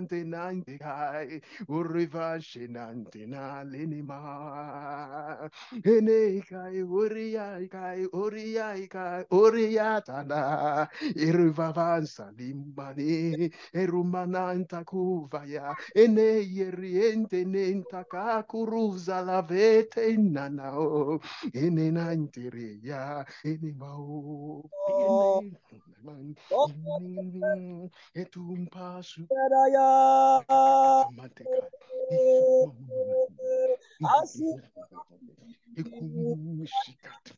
urimante nante kai urivashe nante na lenima ene kai uria kai uria kai uria tana irivavansa limbani erumananta kuvaya. Ene yeriente nenta kakuruza la vete nanao. Ene nantereya ene mao man etumpasu ikumushikata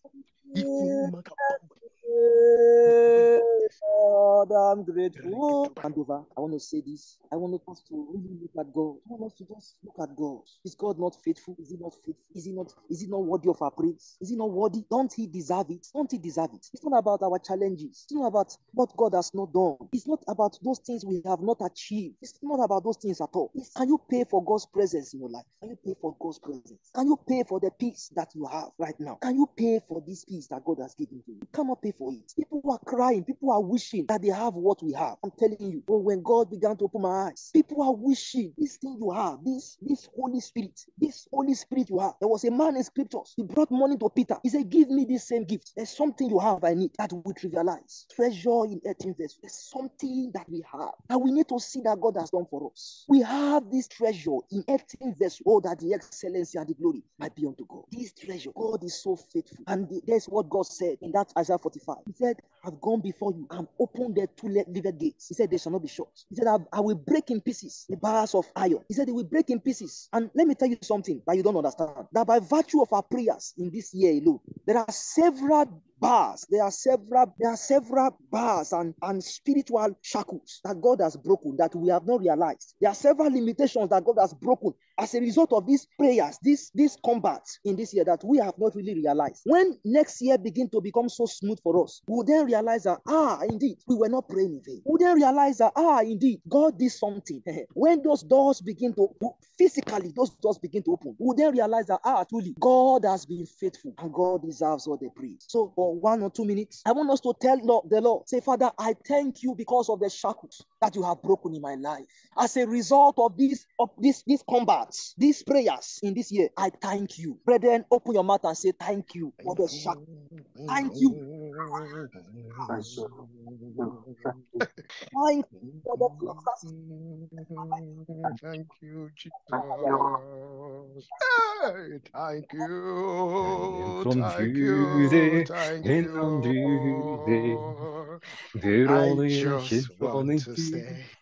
ikumakapamba God, I'm grateful. Hand over. I want to say this. I want us to really look at God. I want us to just look at God. Is God not faithful? Is He not faithful? Is He not? Is He not worthy of our praise? Is He not worthy? Don't He deserve it? Don't He deserve it? It's not about our challenges. It's not about what God has not done. It's not about those things we have not achieved. It's not about those things at all. It's, can you pay for God's presence in your life? Can you pay for God's presence? Can you pay for the peace that you have right now? Can you pay for this peace that God has given to you? You cannot pay for People are crying. People are wishing that they have what we have. I'm telling you, when, God began to open my eyes, people are wishing this thing you have, this this Holy Spirit, this Holy Spirit you have. There was a man in scriptures. He brought money to Peter. He said, "Give me this same gift. There's something you have. I need that will trivialize. Treasure in earthen vessels. There's something that we have, and we need to see that God has done for us. We have this treasure in earthen vessels. Oh, that the excellency and the glory might be unto God. This treasure, God is so faithful, and that's what God said in that Isaiah 45. He said, "I've gone before you and opened the two leaved gates." He said, "They shall not be shut." He said, I, I will break in pieces the bars of iron." He said, "They will break in pieces." And let me tell you something that you don't understand: that by virtue of our prayers in this year alone, there are several bars. There are several, there are several bars and, and spiritual shackles that God has broken that we have not realized. There are several limitations that God has broken as a result of these prayers, this this combat in this year that we have not really realized. When next year begin to become so smooth for us, we'll then realize that ah, indeed, we were not praying in vain. We'll then realize that ah, indeed, God did something. [LAUGHS] when those doors begin to physically, those doors begin to open, we'll then realize that ah, truly, God has been faithful and God deserves all the praise. So for one or two minutes, I want us to tell Lord, the Lord, say, Father, I thank you because of the shackles that you have broken in my life. As a result of these of this, this combats, these prayers in this year, I thank you. Brethren, open your mouth and say, Thank you for the shackles. Thank you. Thank you for the process. Thank you, Jesus. Hey, thank you. Thank you. Thank in you. on Jude, Lord. I just want to say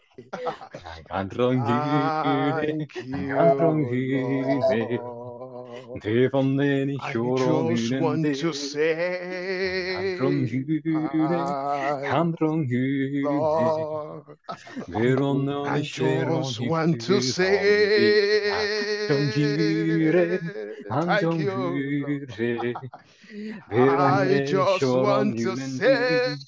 and from Jude, thank and from you, Jude, Lord. Devon Neni I just want to Shoronunende, and from say, I, and from Jude, Lord. Verononi I just want to from say, thank from you, Lord. Jude, I just want to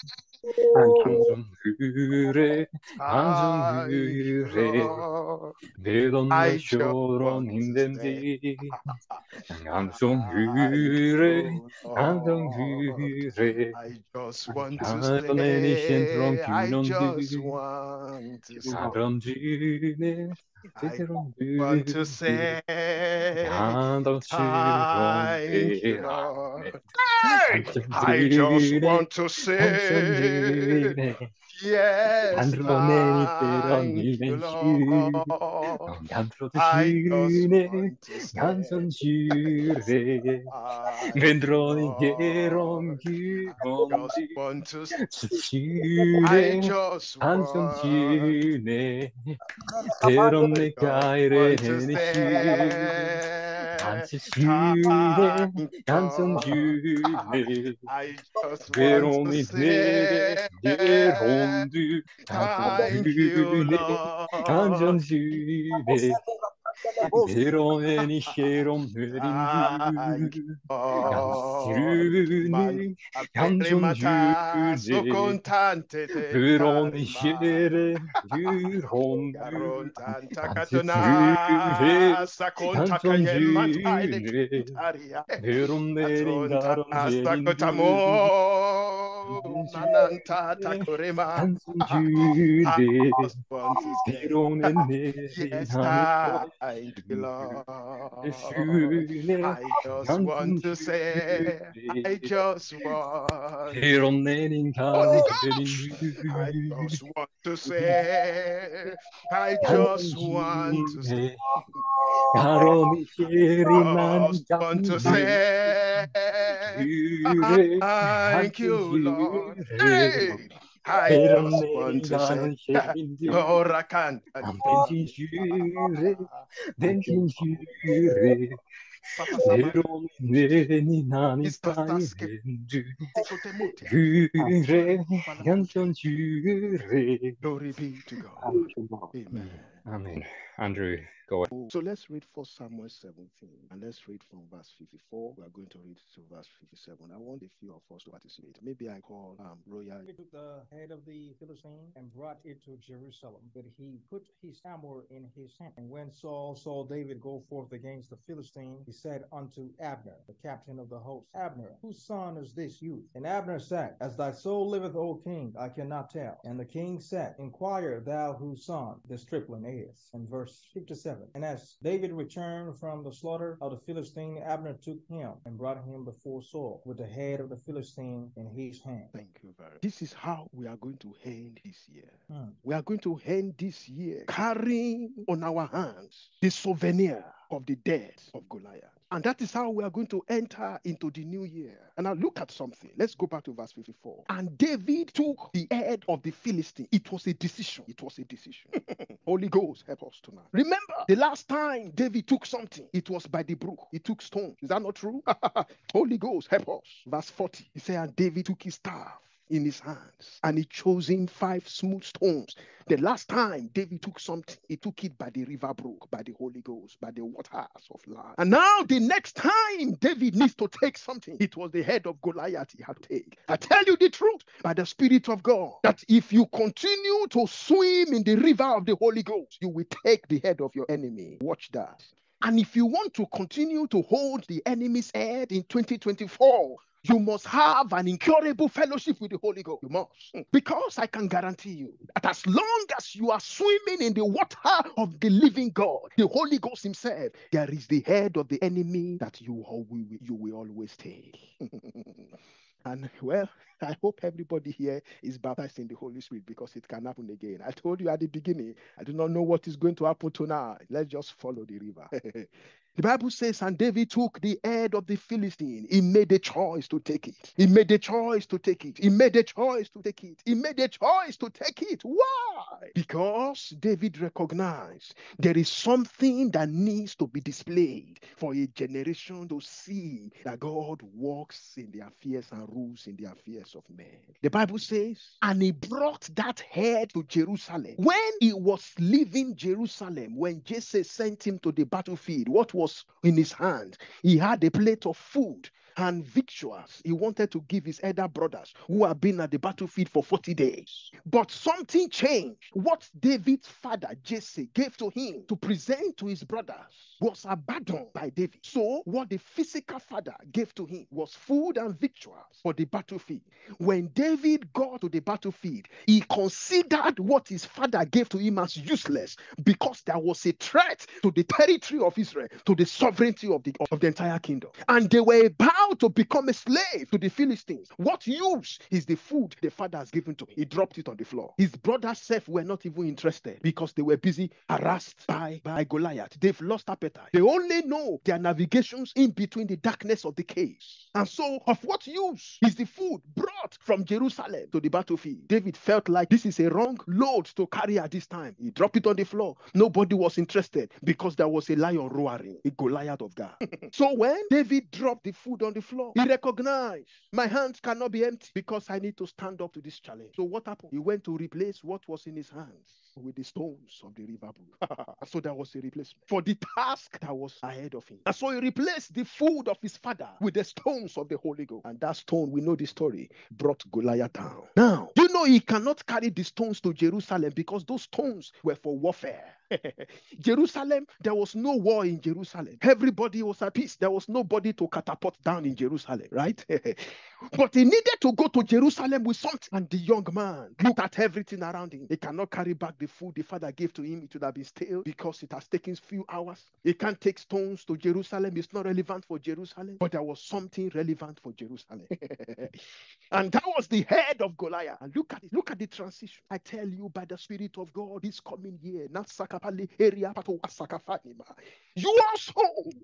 Shoronunende, say, and from hyre, handsome hyre, Vedon I shoron just want to hindemdi, say, handsome I hyre, know, handsome Lord. hyre, I just want to Karoneni sentron say, I kunon just du, want to say, Saram june, I teteron want to du, say, Yandon thank you, suron Lord. Hey, I just want to say, yes, Andronei però thank mi you, venci, Lord. Gandro I just decine, want to Ganson say, jure, thank you, Vendrò in Lord. Gerom I just Girondi, want to say, I Cicire, just Hanson want, Cine, Teron ne just caire want to ne sci, say, Anzi Cine, thank Ganson God. Jure, I just want Veron to in Nere, say, Gerondu, Hanson thank you, June, Ganson Lord. June, Veron en Gerom Thank Nerindu, you, Lord. Gansiruni, Ganson Mata so June, contante te Veron in tarima. Gere, Gerondu, Garon tanta Ganson katona June, sa conta Ganson kayen mantai de June, kitaria. Veron Atonta Neringaron asta Gerindu, kotamo nananta takorema. Ganson I June, just want to say, Veron en Neri, yes, You, Lord. Oh, Schöne, I just want to [LAUGHS] say, I just want. Heron Nenin Holy Ghost! I just want to say, I just want to say, Sheriman just want to say, thank you, Lord. Hey, I Heron just Nenin want to say, Garon Sherindu, Orakan. Ampensin Jure, Bensin Jure, Heron Nenin Nanis Kainendu, Jure, ganzen Jure. Glory be to God. Amen. Amen. Andrew, go ahead. So let's read First Samuel 17 and let's read from verse 54. We are going to read to verse 57. I want a few of us to participate. Maybe I call um, Royal. He took the head of the Philistine and brought it to Jerusalem, but he put his hammer in his hand. And when Saul saw David go forth against the Philistine, he said unto Abner, the captain of the host, Abner, whose son is this youth? And Abner said, As thy soul liveth, O king, I cannot tell. And the king said, Inquire thou whose son the stripling is. And verse 57. And as David returned from the slaughter of the Philistine, Abner took him and brought him before Saul with the head of the Philistine in his hand. Thank you very much. This is how we are going to end this year. Hmm. We are going to end this year carrying on our hands the souvenir of the death of Goliath. And that is how we are going to enter into the new year. And now look at something. Let's go back to verse 54. And David took the head of the Philistine. It was a decision. It was a decision. [LAUGHS] Holy Ghost, help us tonight. Remember, the last time David took something, it was by the brook. He took stone. Is that not true? [LAUGHS] Holy Ghost, help us. Verse 40. He said, And David took his staff in his hands and he chose in five smooth stones. The last time David took something, he took it by the river brook, by the Holy Ghost, by the waters of life. And now the next time David needs to take something, it was the head of Goliath he had to take. I tell you the truth by the Spirit of God that if you continue to swim in the river of the Holy Ghost, you will take the head of your enemy. Watch that. And if you want to continue to hold the enemy's head in 2024, you must have an incurable fellowship with the Holy Ghost. You must. Hmm. Because I can guarantee you that as long as you are swimming in the water of the living God, the Holy Ghost Himself, there is the head of the enemy that you, will- you will always take. [LAUGHS] and well, I hope everybody here is baptized in the Holy Spirit because it can happen again. I told you at the beginning, I do not know what is going to happen tonight. Let's just follow the river. [LAUGHS] The Bible says, and David took the head of the Philistine. He made a choice to take it. He made a choice to take it. He made a choice to take it. He made a choice to take it. Why? Because David recognized there is something that needs to be displayed for a generation to see that God works in the affairs and rules in the affairs of men. The Bible says, and he brought that head to Jerusalem. When he was leaving Jerusalem, when Jesse sent him to the battlefield, what was in his hand? He had a plate of food and victuals he wanted to give his elder brothers who had been at the battlefield for 40 days. But something changed. What David's father Jesse gave to him to present to his brothers was abandoned by David. So, what the physical father gave to him was food and victuals for the battlefield. When David got to the battlefield, he considered what his father gave to him as useless because there was a threat to the territory of Israel, to the sovereignty of the, of the entire kingdom. And they were about to become a slave to the Philistines. What use is the food the father has given to him? He dropped it on the floor. His brothers self were not even interested because they were busy harassed by, by Goliath. They've lost appetite. They only know their navigations in between the darkness of the caves. And so, of what use is the food brought from Jerusalem to the battlefield? David felt like this is a wrong load to carry at this time. He dropped it on the floor. Nobody was interested because there was a lion roaring, a Goliath of God. [LAUGHS] so when David dropped the food on the floor, he recognized my hands cannot be empty because I need to stand up to this challenge. So what happened? He went to replace what was in his hands with the stones of the river [LAUGHS] so there was a replacement for the task that was ahead of him. And so he replaced the food of his father with the stones of the Holy Ghost. And that stone, we know the story, brought Goliath down. Now, you know he cannot carry the stones to Jerusalem because those stones were for warfare. [LAUGHS] Jerusalem, there was no war in Jerusalem. Everybody was at peace. There was nobody to catapult down in Jerusalem, right? [LAUGHS] but he needed to go to Jerusalem with something. And the young man looked at everything around him. He cannot carry back the food the father gave to him. It would have been stale because it has taken few hours. He can't take stones to Jerusalem. It's not relevant for Jerusalem. But there was something relevant for Jerusalem. [LAUGHS] and that was the head of Goliath. And look at it. Look at the transition. I tell you by the Spirit of God, this coming year, not Sakapali area, you also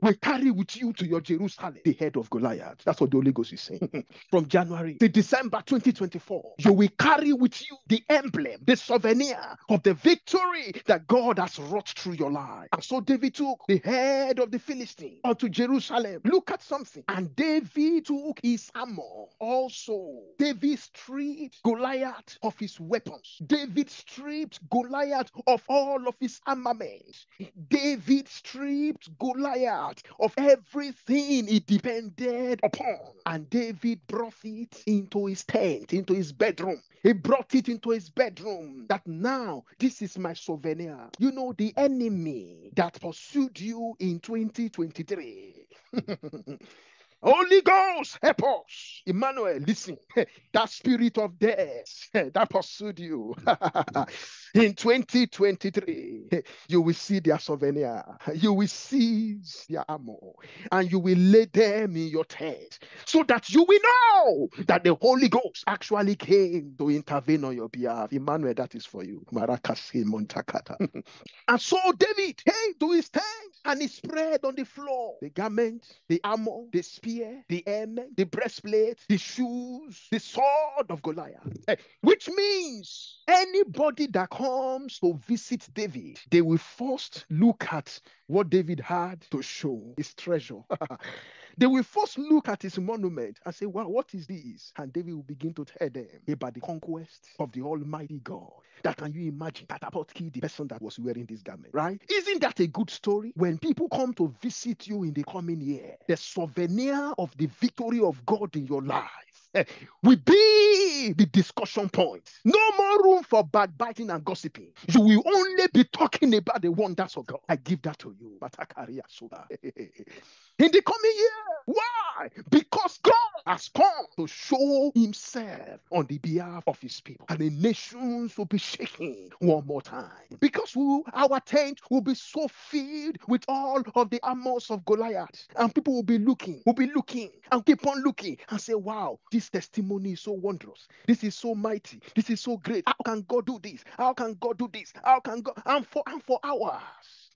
will carry with you to your Jerusalem the head of Goliath. That's what the Holy Ghost is saying. [LAUGHS] From January to December 2024, you will carry with you the emblem, the souvenir of the victory that God has wrought through your life. And so David took the head of the Philistine unto Jerusalem. Look at something. And David took his armor also. David stripped Goliath of his weapons. David stripped Goliath of all of his armaments. David stripped Goliath of everything he depended upon. And David brought it into his tent, into his bedroom. He brought it into his bedroom that now this is my souvenir. You know, the enemy that pursued you in 2023. [LAUGHS] Holy Ghost, help us. Emmanuel, listen. [LAUGHS] That spirit of death [LAUGHS] that pursued you [LAUGHS] in 2023, you will see their souvenir. You will seize their armor and you will lay them in your tent so that you will know that the Holy Ghost actually came to intervene on your behalf. Emmanuel, that is for you. Marakasi Montakata. and so David came to his tent and he spread on the floor the garment, the armor, the spear, the helmet, the breastplate, the shoes, the sword of Goliath. Eh, Which means anybody that comes to visit David, they will first look at what David had to show his treasure. [LAUGHS] They will first look at his monument and say, Wow, what is this? And David will begin to tell them about the conquest of the Almighty God. That can you imagine? That about killed the person that was wearing this garment, right? Isn't that a good story? When people come to visit you in the coming year, the souvenir of the victory of God in your life [LAUGHS] will be the discussion point. No more room for backbiting and gossiping. You will only be talking about the wonders of God. I give that to you. [LAUGHS] In the coming year. Why? Because God has come to show himself on the behalf of his people. And the nations will be shaking one more time. Because we, our tent will be so filled with all of the armors of Goliath. And people will be looking, will be looking, and keep on looking and say, Wow, this testimony is so wondrous. This is so mighty. This is so great. How can God do this? How can God do this? How can God? And for and for hours.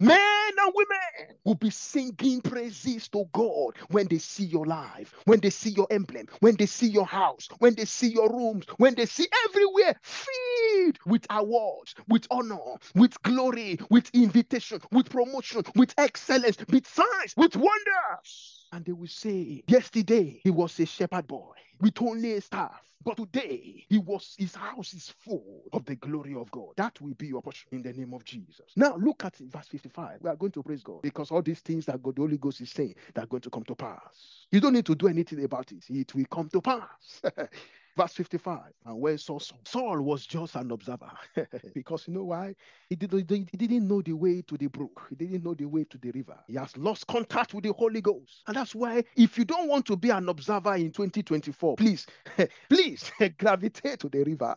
Men and women will be singing praises to God when they see your life, when they see your emblem, when they see your house, when they see your rooms, when they see everywhere filled with awards, with honor, with glory, with invitation, with promotion, with excellence, with signs, with wonders. And they will say, Yesterday he was a shepherd boy with only a staff. But today, he was his house is full of the glory of God. That will be your portion in the name of Jesus. Now look at verse 55. We are going to praise God because all these things that God, the Holy Ghost is saying that are going to come to pass. You don't need to do anything about it. It will come to pass. [LAUGHS] Verse 55. And where Saul Saul was just an observer. [LAUGHS] because you know why? He, did, he didn't know the way to the brook. He didn't know the way to the river. He has lost contact with the Holy Ghost. And that's why if you don't want to be an observer in 2024, please, [LAUGHS] please [LAUGHS] gravitate to the river.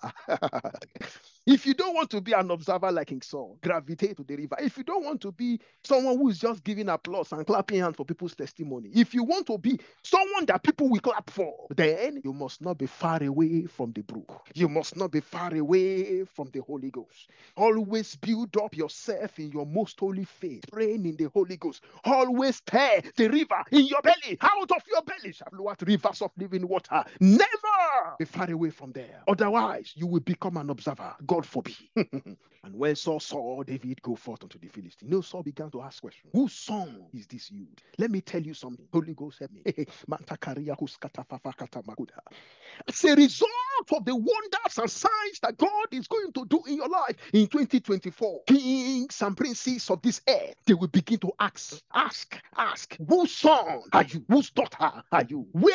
If you don't want to be an observer like King Saul, gravitate to the river. If you don't want to be someone who is just giving applause and clapping hands for people's testimony, if you want to be someone that people will clap for, then you must not be far away from the brook. You must not be far away from the Holy Ghost. Always build up yourself in your most holy faith, praying in the Holy Ghost. Always stir the river in your belly. Out of your belly shall flow rivers of living water. Never be far away from there. Otherwise, you will become an observer. God forbid. [LAUGHS] and when Saul saw David go forth unto the Philistine, no Saul began to ask questions. Whose son is this youth? Let me tell you something. Holy Ghost help me. [LAUGHS] As a result of the wonders and signs that God is going to do in your life in 2024, kings and princes of this earth, they will begin to ask, ask, ask, whose son are you? Whose daughter are you? Where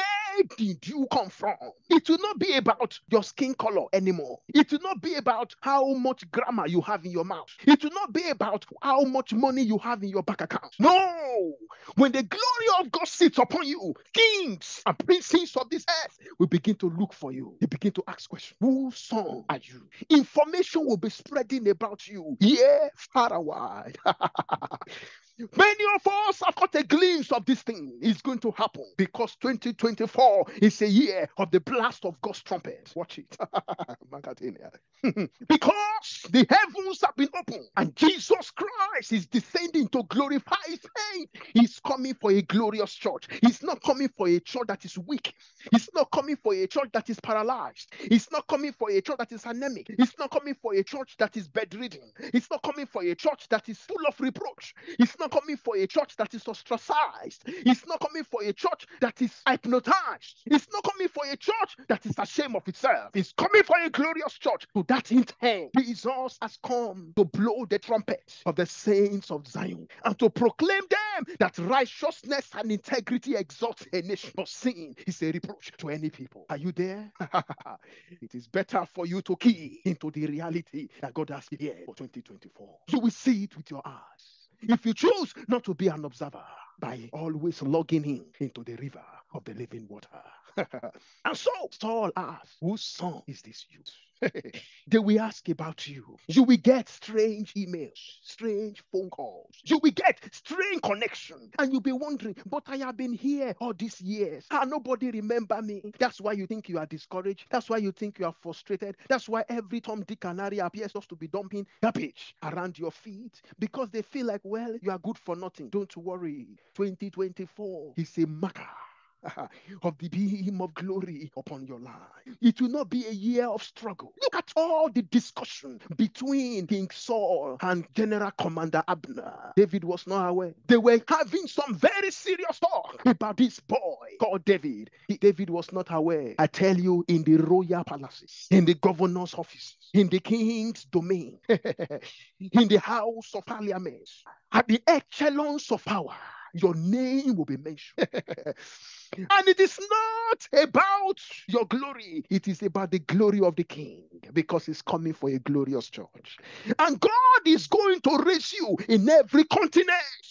did you come from? It will not be about your skin color anymore. It will not be about how much grammar you have in your mouth. It will not be about how much money you have in your bank account. No! When the glory of God sits upon you, kings and princes of this earth will begin to look for you. They begin to ask questions. Whose son are you? Information will be spreading about you, yeah, far and wide. [LAUGHS] Many of us have got a glimpse of this thing is going to happen because 2024 is a year of the blast of God's trumpet. Watch it. [LAUGHS] [LAUGHS] because the heavens have been opened and Jesus Christ is descending to glorify his name. He's coming for a glorious church. He's not coming for a church that is weak. He's not coming for a church that is paralyzed. He's not coming for a church that is anemic. He's not coming for a church that is bedridden. He's not coming for a church that is full of reproach. He's not coming for a church that is ostracized. He's not coming for a church that is hypnotized. He's not coming for a church that is ashamed of itself. He's coming for a glorious church. To that intent, Jesus has come to blow the trumpet of the saints of Zion and to proclaim them that righteousness and integrity exalt a nation. But sin is a reproach to any people. Are you there? [LAUGHS] it is better for you to key into the reality that God has here for 2024. You will see it with your eyes. If you choose not to be an observer by always logging in into the river of the living water. [LAUGHS] and so Saul asked, Whose son is this youth? [LAUGHS] they will ask about you. You will get strange emails, strange phone calls. You will get strange connection. And you'll be wondering, but I have been here all these years. And nobody remember me. That's why you think you are discouraged. That's why you think you are frustrated. That's why every Tom, Dick, and Harry appears just to be dumping garbage around your feet because they feel like, well, you are good for nothing. Don't worry. 2024 is a marker [LAUGHS] of the beam of glory upon your life. It will not be a year of struggle. Look at all the discussion between King Saul and General Commander Abner. David was not aware. They were having some very serious talk about this boy called David. David was not aware. I tell you, in the royal palaces, in the governor's office, in the king's domain, [LAUGHS] in the house of parliament, at the echelons of power your name will be mentioned. [LAUGHS] and it is not about your glory, it is about the glory of the king because he's coming for a glorious church. And God is going to raise you in every continent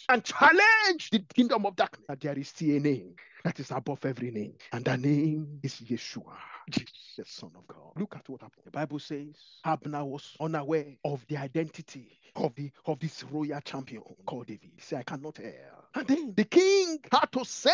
and challenge the kingdom of darkness. That there is still a name that is above every name, and the name is Yeshua. Jesus, Son of God. Look at what happened. The Bible says Abner was unaware of the identity of the of this royal champion oh called David. He said, I cannot tell. And then the king had to say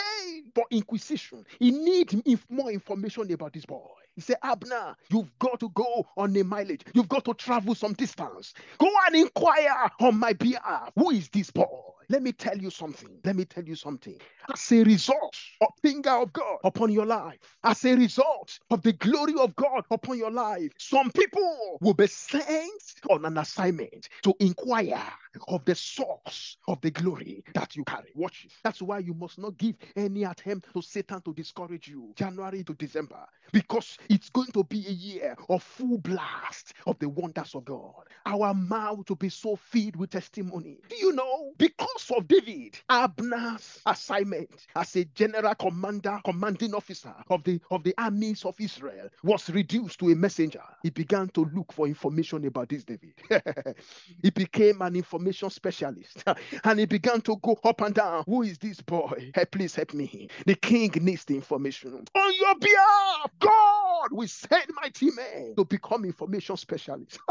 for inquisition, he need more information about this boy. He said, Abner, you've got to go on a mileage. You've got to travel some distance. Go and inquire on my behalf. Who is this boy? Let me tell you something. Let me tell you something. As a result of finger of God upon your life, as a result of the glory of God upon your life, some people will be sent on an assignment to inquire of the source of the glory that you carry. Watch it. That's why you must not give any attempt to Satan to discourage you. January to December. Because it's going to be a year of full blast of the wonders of God. Our mouth to be so filled with testimony. Do you know? Because of David, Abner's assignment as a general commander, commanding officer of the of the armies of Israel was reduced to a messenger. He began to look for information about this David. [LAUGHS] he became an information specialist [LAUGHS] and he began to go up and down. Who is this boy? Hey, please help me. The king needs the information. On your behalf, God will send mighty men to become information specialists. [LAUGHS]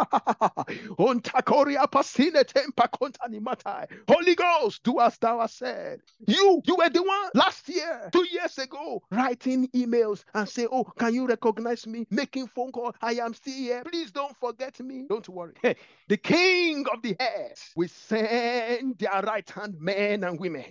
Holy Do as thou hast said. You, you were the one last year, two years ago, writing emails and say, Oh, can you recognize me? Making phone call. I am still here. Please don't forget me. Don't worry. the king of the earth will send their right hand men and women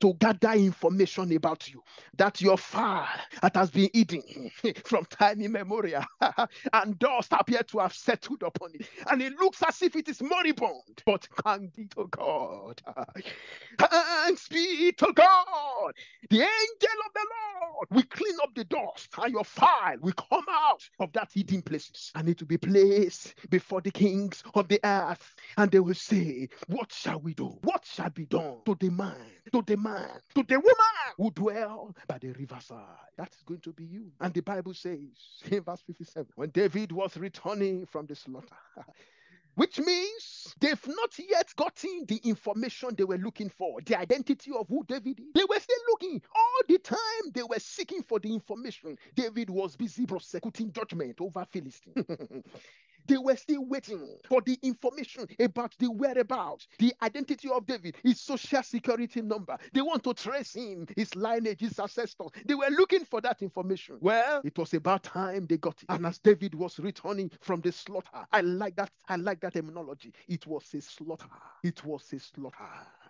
to gather information about you. That your fire that has been eating [LAUGHS] from time immemorial [LAUGHS] and dust appear to have settled upon it. And it looks as if it is moribund, but thanks be to God. [LAUGHS] Thanks be to God. The angel of the Lord will clean up the dust and your file will come out of that hidden places and it will be placed before the kings of the earth. And they will say, What shall we do? What shall be done to the man, to the man, to the woman who dwell by the riverside? That is going to be you. And the Bible says in verse 57 when David was returning from the slaughter, [LAUGHS] which means they've not yet gotten the information they were looking for, the identity of who David is. They were still looking all the time. They were seeking for the information. David was busy prosecuting judgment over Philistine. [LAUGHS] They were still waiting for the information about the whereabouts, the identity of David, his social security number. They want to trace him, his lineage, his ancestors. They were looking for that information. Well, it was about time they got it. And as David was returning from the slaughter, I like that. I like that terminology. It was a slaughter. It was a slaughter.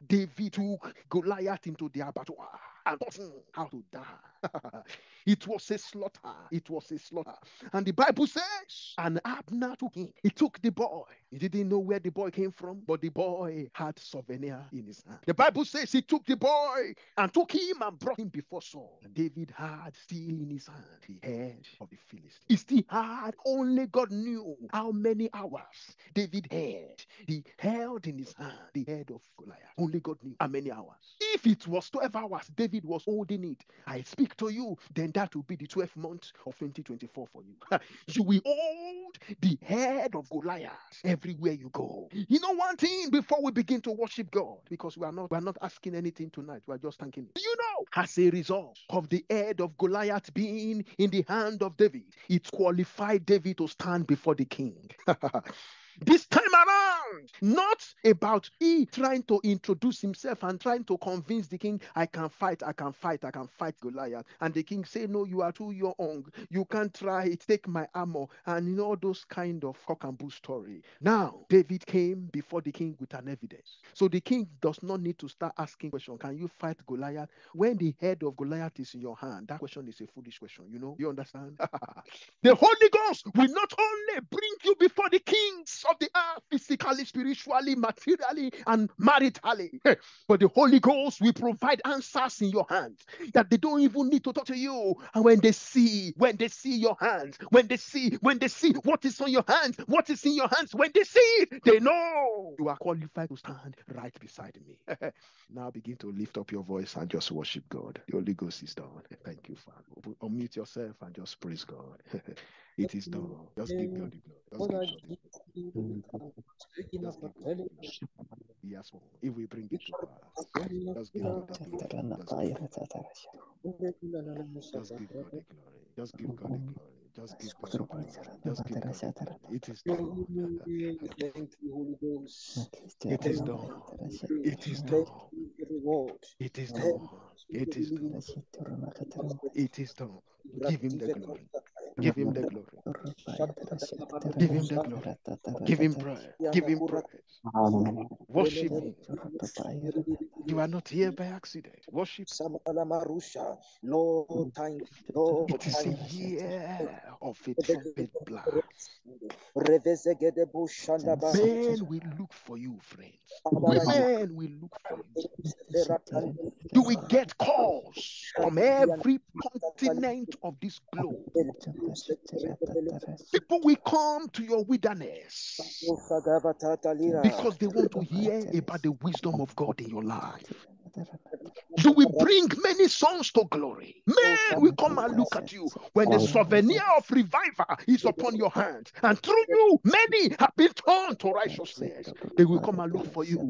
David took Goliath into the abattoir ah, and taught him how to die. [LAUGHS] it was a slaughter. It was a slaughter. And the Bible says, and Abner took him. He took the boy. He didn't know where the boy came from, but the boy had souvenir in his hand. The Bible says he took the boy and took him and brought him before Saul. And David had still in his hand the head of the Philistine. He still had, only God knew how many hours David had. He held in his hand the head of Goliath. Only God knew how many hours. If it was 12 hours, David was holding it. I speak to you, then that will be the 12th month of 2024 for you. [LAUGHS] you will hold the head of Goliath everywhere you go. You know one thing before we begin to worship God, because we are not we are not asking anything tonight, we are just thanking Him. You know, as a result of the head of Goliath being in the hand of David, it qualified David to stand before the king. [LAUGHS] this time around, not about he trying to introduce himself and trying to convince the king, I can fight, I can fight, I can fight Goliath. And the king say, No, you are too young, you can't try it, take my armor, and you know those kind of cock and bull story. Now, David came before the king with an evidence. So the king does not need to start asking question, Can you fight Goliath? When the head of Goliath is in your hand, that question is a foolish question, you know? You understand? [LAUGHS] the Holy Ghost will not only bring you before the kings of the earth, physically, spiritually, materially, and maritally. [LAUGHS] But the Holy Ghost will provide answers in your hands that they don't even need to talk to you. And when they see, when they see your hands, when they see, when they see what is on your hands, what is in your hands, when they see it, they know you are qualified to stand right beside me. [LAUGHS] now begin to lift up your voice and just worship God. The Holy Ghost is done. Thank you, Father. Unmute yourself and just praise God. [LAUGHS] It is done. Just give God the glory. The glory. Yes, If we bring it to pass, just give God the glory. Just give God the glory. Just give God the glory. Just give God the glory. Just give God the glory. It is done. It is done. It is done. It is done. It is done. It is done. Give him the glory. Give him the glory. Give him the glory. Give him praise. Give him praise. Worship him. You are not here by accident. Worship. Lord, thank you. Lord, It is a year of of a trumpet blast. Men will look for you, friends. Women will look for you. Do we get calls from every continent of this globe. People will come to your wilderness because they want to hear about the wisdom of God in your life. You will bring many sons to glory. Men will come and look at you when the souvenir of revival is upon your hands. And through you, many have been turned to righteousness. They will come and look for you.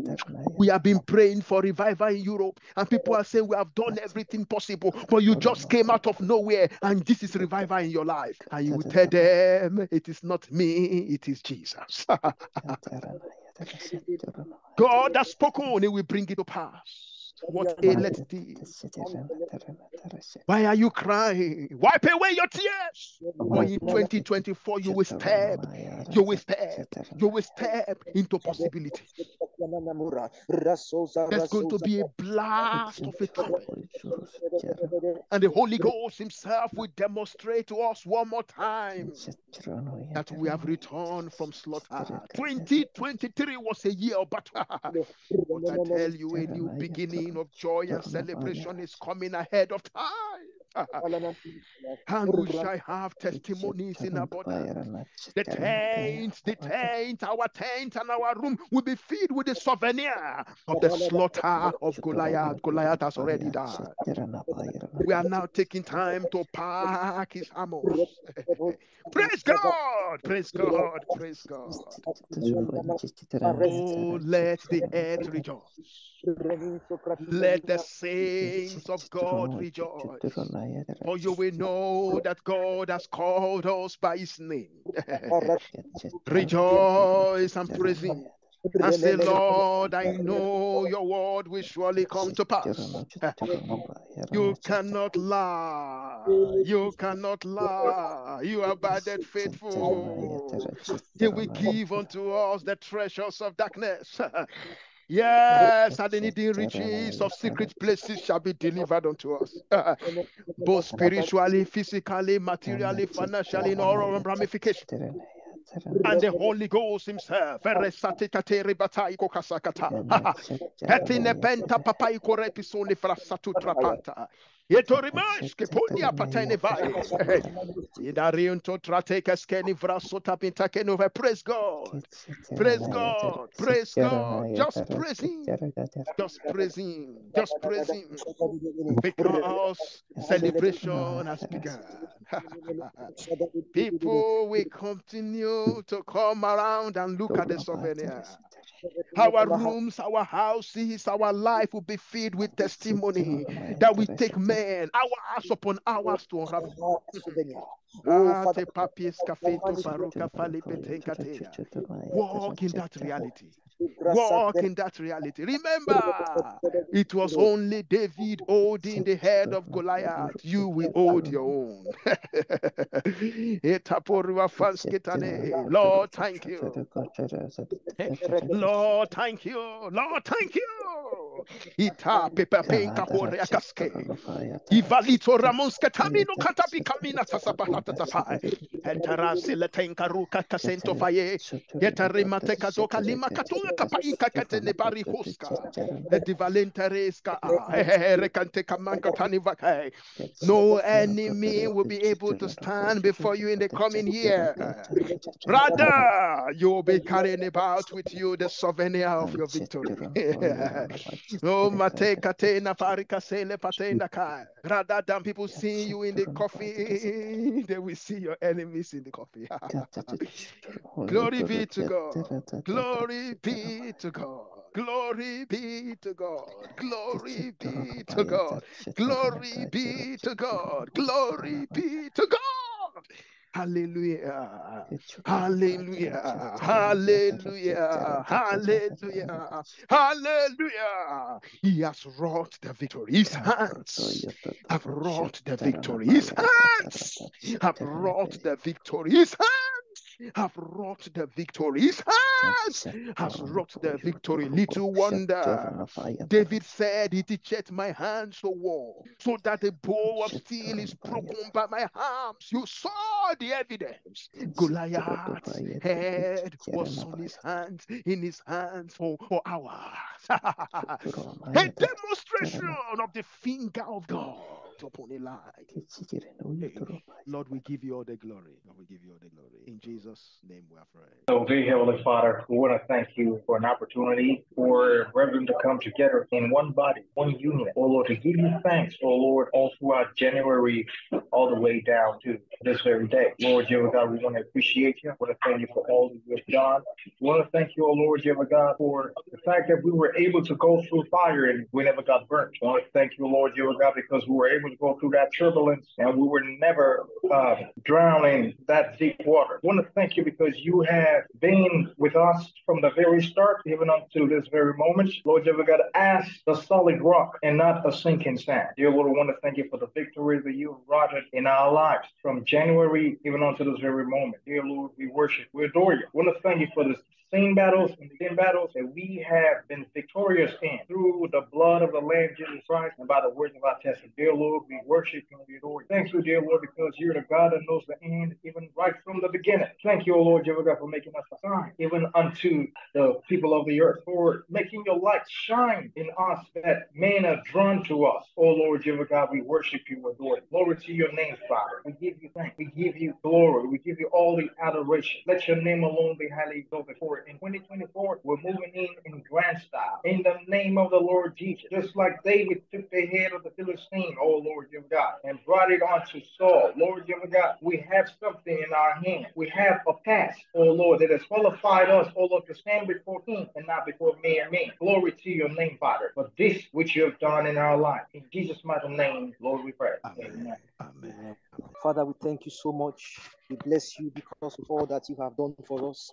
We have been praying for revival in Europe, and people are saying we have done everything possible, but you just came out of nowhere, and this is revival in your life. And you will tell them, It is not me, it is Jesus. [LAUGHS] God has spoken, He will bring it to pass. What aileth thee? Why are you crying? Wipe away your tears. But in 2024, you will step, you will step, you will step into possibility. There's going to be a blast of a trumpet. And the Holy Ghost Himself will demonstrate to us one more time that we have returned from slaughter. 2023 was a year of battle. But I tell you, a new beginning of joy and celebration is coming ahead of time. And we shall have testimonies in abundance. The tent, the tent, our tent and our room will be filled with the souvenir of the slaughter of Goliath. Goliath has already died. We are now taking time to pack his armor. [LAUGHS] praise God, praise God, praise God. Oh, let the earth rejoice. Let the saints of God rejoice. For you will know that God has called us by his name. rejoice and praise him. And say, Lord, I know your word will surely come to pass. you cannot lie. You cannot lie. You are abided faithful. You will give unto us the treasures of darkness. [LAUGHS] Yes, and the hidden riches of secret places shall be delivered unto us, [LAUGHS] both spiritually, physically, materially, financially, in all ramifications and the Holy Ghost Himself. [LAUGHS] Yetorimash ke ponia patene vai. Idariunto trateka skeni vrasota pintakenova. Praise God. Praise God. Praise God. Just praise Him. Just praise Him. Just praise Him. Because celebration has begun. [LAUGHS] People will continue to come around and look at the souvenir. Our rooms, our houses, our life will be filled with testimony that we take men hours upon hours to unravel. Walk in that reality. Walk in that reality. Remember, it was only David holding the head of Goliath. You will hold your own. Lord, thank you. Lord, thank you. Lord, thank you. Ita pepe penka hore akaske. Ivalito ramonske tamino katapi kamina tasapahata tapai. Entara sile tenka ruka kasento faye. Yetarima teka lima katunga kapaika katene bari huska. Edivalente reska. Rekante kamanka tani vakai. No enemy will be able to stand before you in the coming year. Rather, you will be carrying about with you the souvenir of your victory. [LAUGHS] oh, mate katena farika sele patena kai. Rather than people seeing you in the coffee, they will see your enemies in the coffee. [LAUGHS] Glory be to God. Glory be to God. Glory be to God. Glory be to God. Glory be to God. Glory be to God. Hallelujah. Hallelujah. Hallelujah. Hallelujah. Hallelujah. He has wrought the victory. His hands have wrought the victory. His hands have wrought the victory. His hands have wrought the victory. His hands has wrought the victory. Little wonder. David said, It teacheth my hands to war, so that the bow of steel is broken by my arms. You saw the evidence. Goliath's head was on his hands, in his hands for, for hours. [LAUGHS] a demonstration of the finger of God upon a life. Hey, Lord, we give you all the glory. Lord, we give you all the glory. In Jesus' name we are praying. So, dear Heavenly Father, we want to thank you for an opportunity for brethren to come together in one body, one union. Oh Lord, to give you thanks, oh Lord, all throughout January, all the way down to this very day. Lord, Jehovah God, we want to appreciate you. We want to thank you for all that you have done. We want to thank you, oh Lord, Jehovah God, for the fact that we were able to go through fire and we never got burnt. We want to thank you, Lord, Jehovah God, because we were able to go through that turbulence and we were never uh, drowning that deep water. I want to thank you because you have been with us from the very start, even until this very moment. Lord, Jehovah God, as the solid rock and not a sinking sand. Dear Lord, I want to thank you for the victory that you've wrought in our lives from January even until this very moment. Dear Lord, we worship, we adore you. I want to thank you for this same battles and same battles that we have been victorious in through the blood of the Lamb Jesus Christ and by the words of our testimony. Dear Lord, we worship you and we adore you. Thank you, dear Lord, because you're the God that knows the end, even right from the beginning. Thank you, O Lord, Jehovah God, for making us a sign, even unto the people of the earth, for making your light shine in us that men are drawn to us. O Lord, Jehovah God, we worship you adore you. Glory to your name, Father. We give you thanks. We give you glory. We give you all the adoration. Let your name alone be highly exalted for in 2024, we're moving in in grand style. In the name of the Lord Jesus. Just like David took the head of the Philistine, oh Lord your God, and brought it onto Saul. Lord your God, we have something in our hand. We have a past, oh Lord, that has qualified us, oh Lord, to stand before Him and not before me and me. Glory to your name, Father, for this which you have done in our life. In Jesus' mighty name, Lord, we pray. Amen. Amen. Amen. Father, we thank you so much. We bless you because of all that you have done for us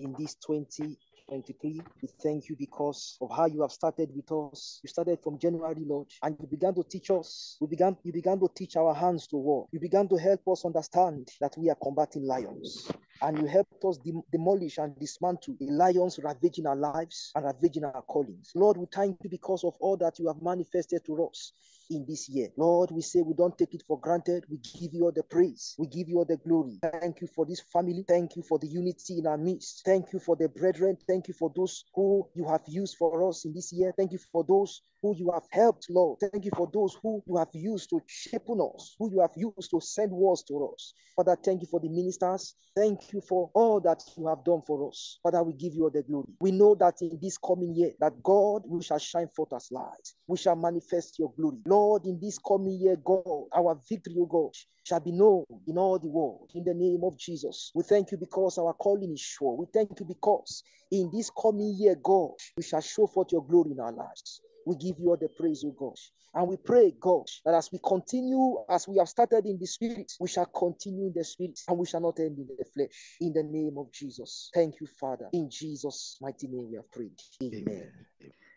in this 2023. We thank you because of how you have started with us. You started from January, Lord, and you began to teach us. We began, you began to teach our hands to war. You began to help us understand that we are combating lions. And you helped us dem- demolish and dismantle the lions ravaging our lives and ravaging our callings. Lord, we thank you because of all that you have manifested to us in this year. Lord, we say we don't take it for granted. We give you all the praise. We give you all the glory. Thank you for this family. Thank you for the unity in our midst. Thank you for the brethren. Thank you for those who you have used for us in this year. Thank you for those who you have helped, Lord. Thank you for those who you have used to shape us, who you have used to send words to us. Father, thank you for the ministers. Thank you for all that you have done for us. Father, we give you all the glory. We know that in this coming year, that God, we shall shine forth as light. We shall manifest your glory. Lord, in this coming year, God, our victory, O God, shall be known in all the world. In the name of Jesus, we thank you because our calling is sure. We thank you because in this coming year, God, we shall show forth your glory in our lives. We give you all the praise, O God. And we pray, God, that as we continue, as we have started in the spirit, we shall continue in the spirit and we shall not end in the flesh. In the name of Jesus. Thank you, Father. In Jesus' mighty name we have prayed. Amen. Amen.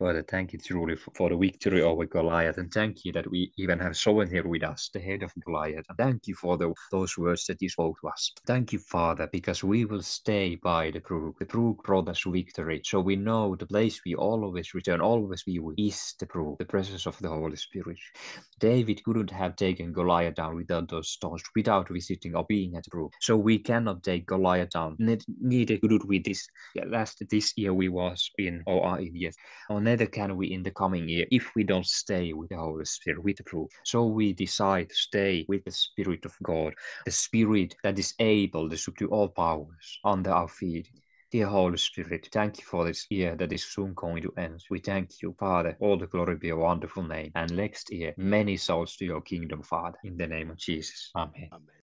Father, thank you truly for, the victory over Goliath, and thank you that we even have someone here with us, the head of Goliath. And thank you for the, those words that you spoke to us. Thank you, Father, because we will stay by the brook. The brook brought us victory, so we know the place we always return, always be with, is the brook, the presence of the Holy Spirit. David couldn't have taken Goliath down without those stones, without visiting or being at the brook. So we cannot take Goliath down. Neither could we this last this year we was in or are in yet. Neither can we in the coming year if we don't stay with the Holy Spirit, with the proof. So we decide to stay with the Spirit of God, the Spirit that is able to subdue all powers under our feet. Dear Holy Spirit, thank you for this year that is soon going to end. We thank you, Father. All the glory be your wonderful name. And next year, many souls to your kingdom, Father. In the name of Jesus. Amen. Amen.